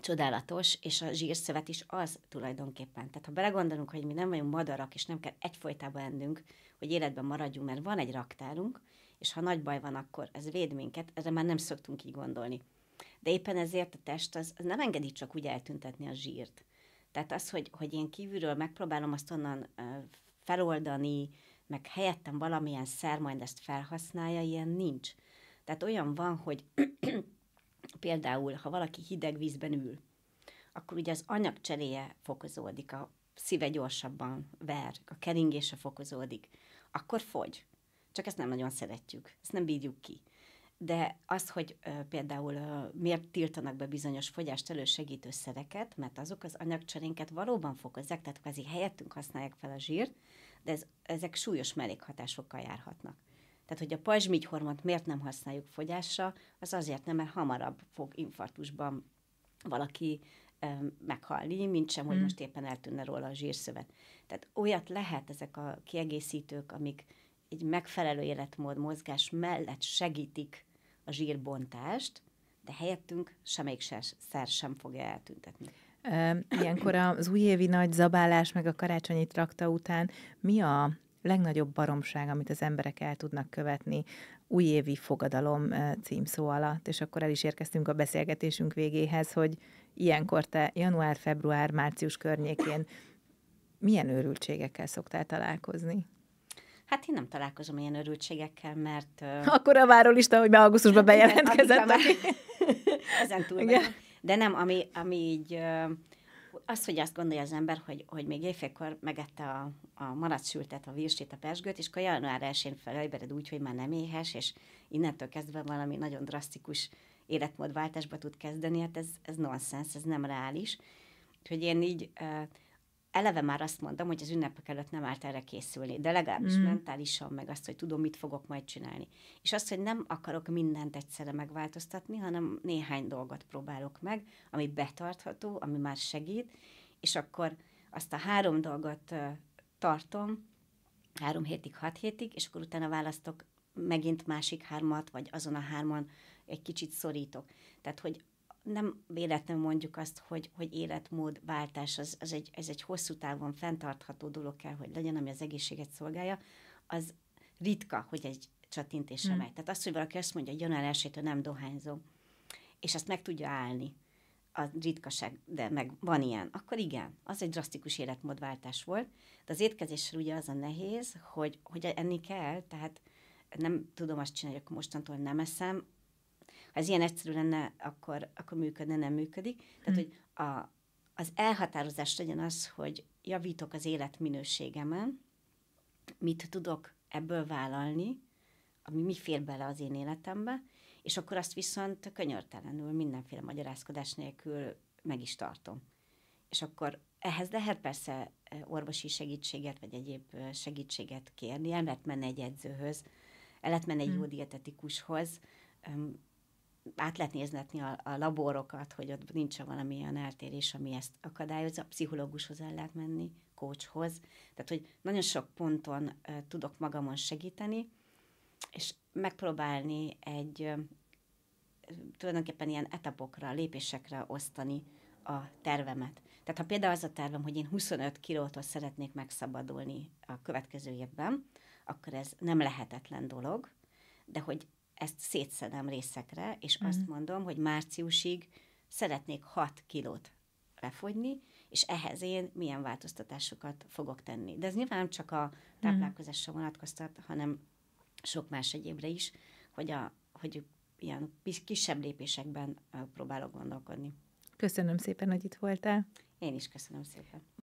csodálatos, és a zsírszövet is az tulajdonképpen. Tehát ha belegondolunk, hogy mi nem vagyunk madarak, és nem kell egyfolytában ennünk, hogy életben maradjunk, mert van egy raktárunk, és ha nagy baj van, akkor ez véd minket, erre már nem szoktunk így gondolni. De éppen ezért a test az, az nem engedi csak úgy eltüntetni a zsírt. Tehát az, hogy, hogy én kívülről megpróbálom azt onnan feloldani, meg helyettem valamilyen szer majd ezt felhasználja, ilyen nincs. Tehát olyan van, hogy [clears throat] például, ha valaki hideg vízben ül, akkor ugye az anyagcseréje fokozódik, a szíve gyorsabban ver, a keringése fokozódik, akkor fogy. Csak ezt nem nagyon szeretjük, ezt nem bírjuk ki. De az, hogy ö, például ö, miért tiltanak be bizonyos fogyást elősegítő szereket, mert azok az anyagcserénket valóban fokozzák, tehát kvázi helyettünk használják fel a zsírt, de ez, ezek súlyos mellékhatásokkal járhatnak. Tehát, hogy a pajzsmígyhormont miért nem használjuk fogyásra, az azért nem, mert hamarabb fog infarktusban valaki ö, meghalni, mint sem, hogy hmm. most éppen eltűnne róla a zsírszövet. Tehát olyat lehet ezek a kiegészítők, amik egy megfelelő életmód mozgás mellett segítik a zsírbontást, de helyettünk semmelyik szer sem fogja eltüntetni. Ilyenkor az újévi nagy zabálás, meg a karácsonyi trakta után mi a legnagyobb baromság, amit az emberek el tudnak követni újévi fogadalom címszó alatt, és akkor el is érkeztünk a beszélgetésünk végéhez, hogy ilyenkor te január, február, március környékén milyen őrültségekkel szoktál találkozni? Hát én nem találkozom ilyen örültségekkel, mert... Akkor a várólista, hogy be augusztusban bejelentkezett. [laughs] Ezen túl Igen. De nem, ami, ami így... Az, hogy azt gondolja az ember, hogy, hogy még éjfélkor megette a, a maradsültet, a virsét, a persgőt, és akkor január 1-én felébred úgy, hogy már nem éhes, és innentől kezdve valami nagyon drasztikus életmódváltásba tud kezdeni, hát ez, ez nonsens, ez nem reális. Úgyhogy én így eleve már azt mondom, hogy az ünnepek előtt nem állt erre készülni, de legalábbis mm. mentálisan meg azt, hogy tudom, mit fogok majd csinálni. És azt, hogy nem akarok mindent egyszerre megváltoztatni, hanem néhány dolgot próbálok meg, ami betartható, ami már segít, és akkor azt a három dolgot uh, tartom, három hétig, hat hétig, és akkor utána választok megint másik hármat, vagy azon a hárman egy kicsit szorítok. Tehát, hogy nem véletlenül mondjuk azt, hogy, hogy életmódváltás, az, az egy, ez egy hosszú távon fenntartható dolog kell, hogy legyen, ami az egészséget szolgálja, az ritka, hogy egy csatintésre hmm. megy. Tehát azt, hogy valaki azt mondja, hogy január 1 nem dohányzom, és azt meg tudja állni, a ritkaság, de meg van ilyen, akkor igen, az egy drasztikus életmódváltás volt, de az étkezésre ugye az a nehéz, hogy, hogy enni kell, tehát nem tudom azt csinálni, hogy mostantól nem eszem, ez ilyen egyszerű lenne, akkor, akkor működne, nem működik. Tehát, hmm. hogy a, az elhatározás legyen az, hogy javítok az életminőségemen, mit tudok ebből vállalni, ami mi fér bele az én életembe, és akkor azt viszont könyörtelenül, mindenféle magyarázkodás nélkül meg is tartom. És akkor ehhez lehet persze orvosi segítséget, vagy egyéb segítséget kérni, el lehet menni egy edzőhöz, el lehet menni egy hmm. jó dietetikushoz, át lehet néznetni a, a laborokat, hogy ott nincs valamilyen eltérés, ami ezt akadályozza. Pszichológushoz el lehet menni, coachhoz. Tehát, hogy nagyon sok ponton uh, tudok magamon segíteni, és megpróbálni egy uh, tulajdonképpen ilyen etapokra, lépésekre osztani a tervemet. Tehát ha például az a tervem, hogy én 25 kilótól szeretnék megszabadulni a következő évben, akkor ez nem lehetetlen dolog, de hogy ezt szétszedem részekre, és mm. azt mondom, hogy márciusig szeretnék 6 kilót lefogyni, és ehhez én milyen változtatásokat fogok tenni. De ez nyilván nem csak a táplálkozásra vonatkoztat, hanem sok más egyébre is, hogy, a, hogy ilyen kisebb lépésekben próbálok gondolkodni. Köszönöm szépen, hogy itt voltál. Én is köszönöm szépen.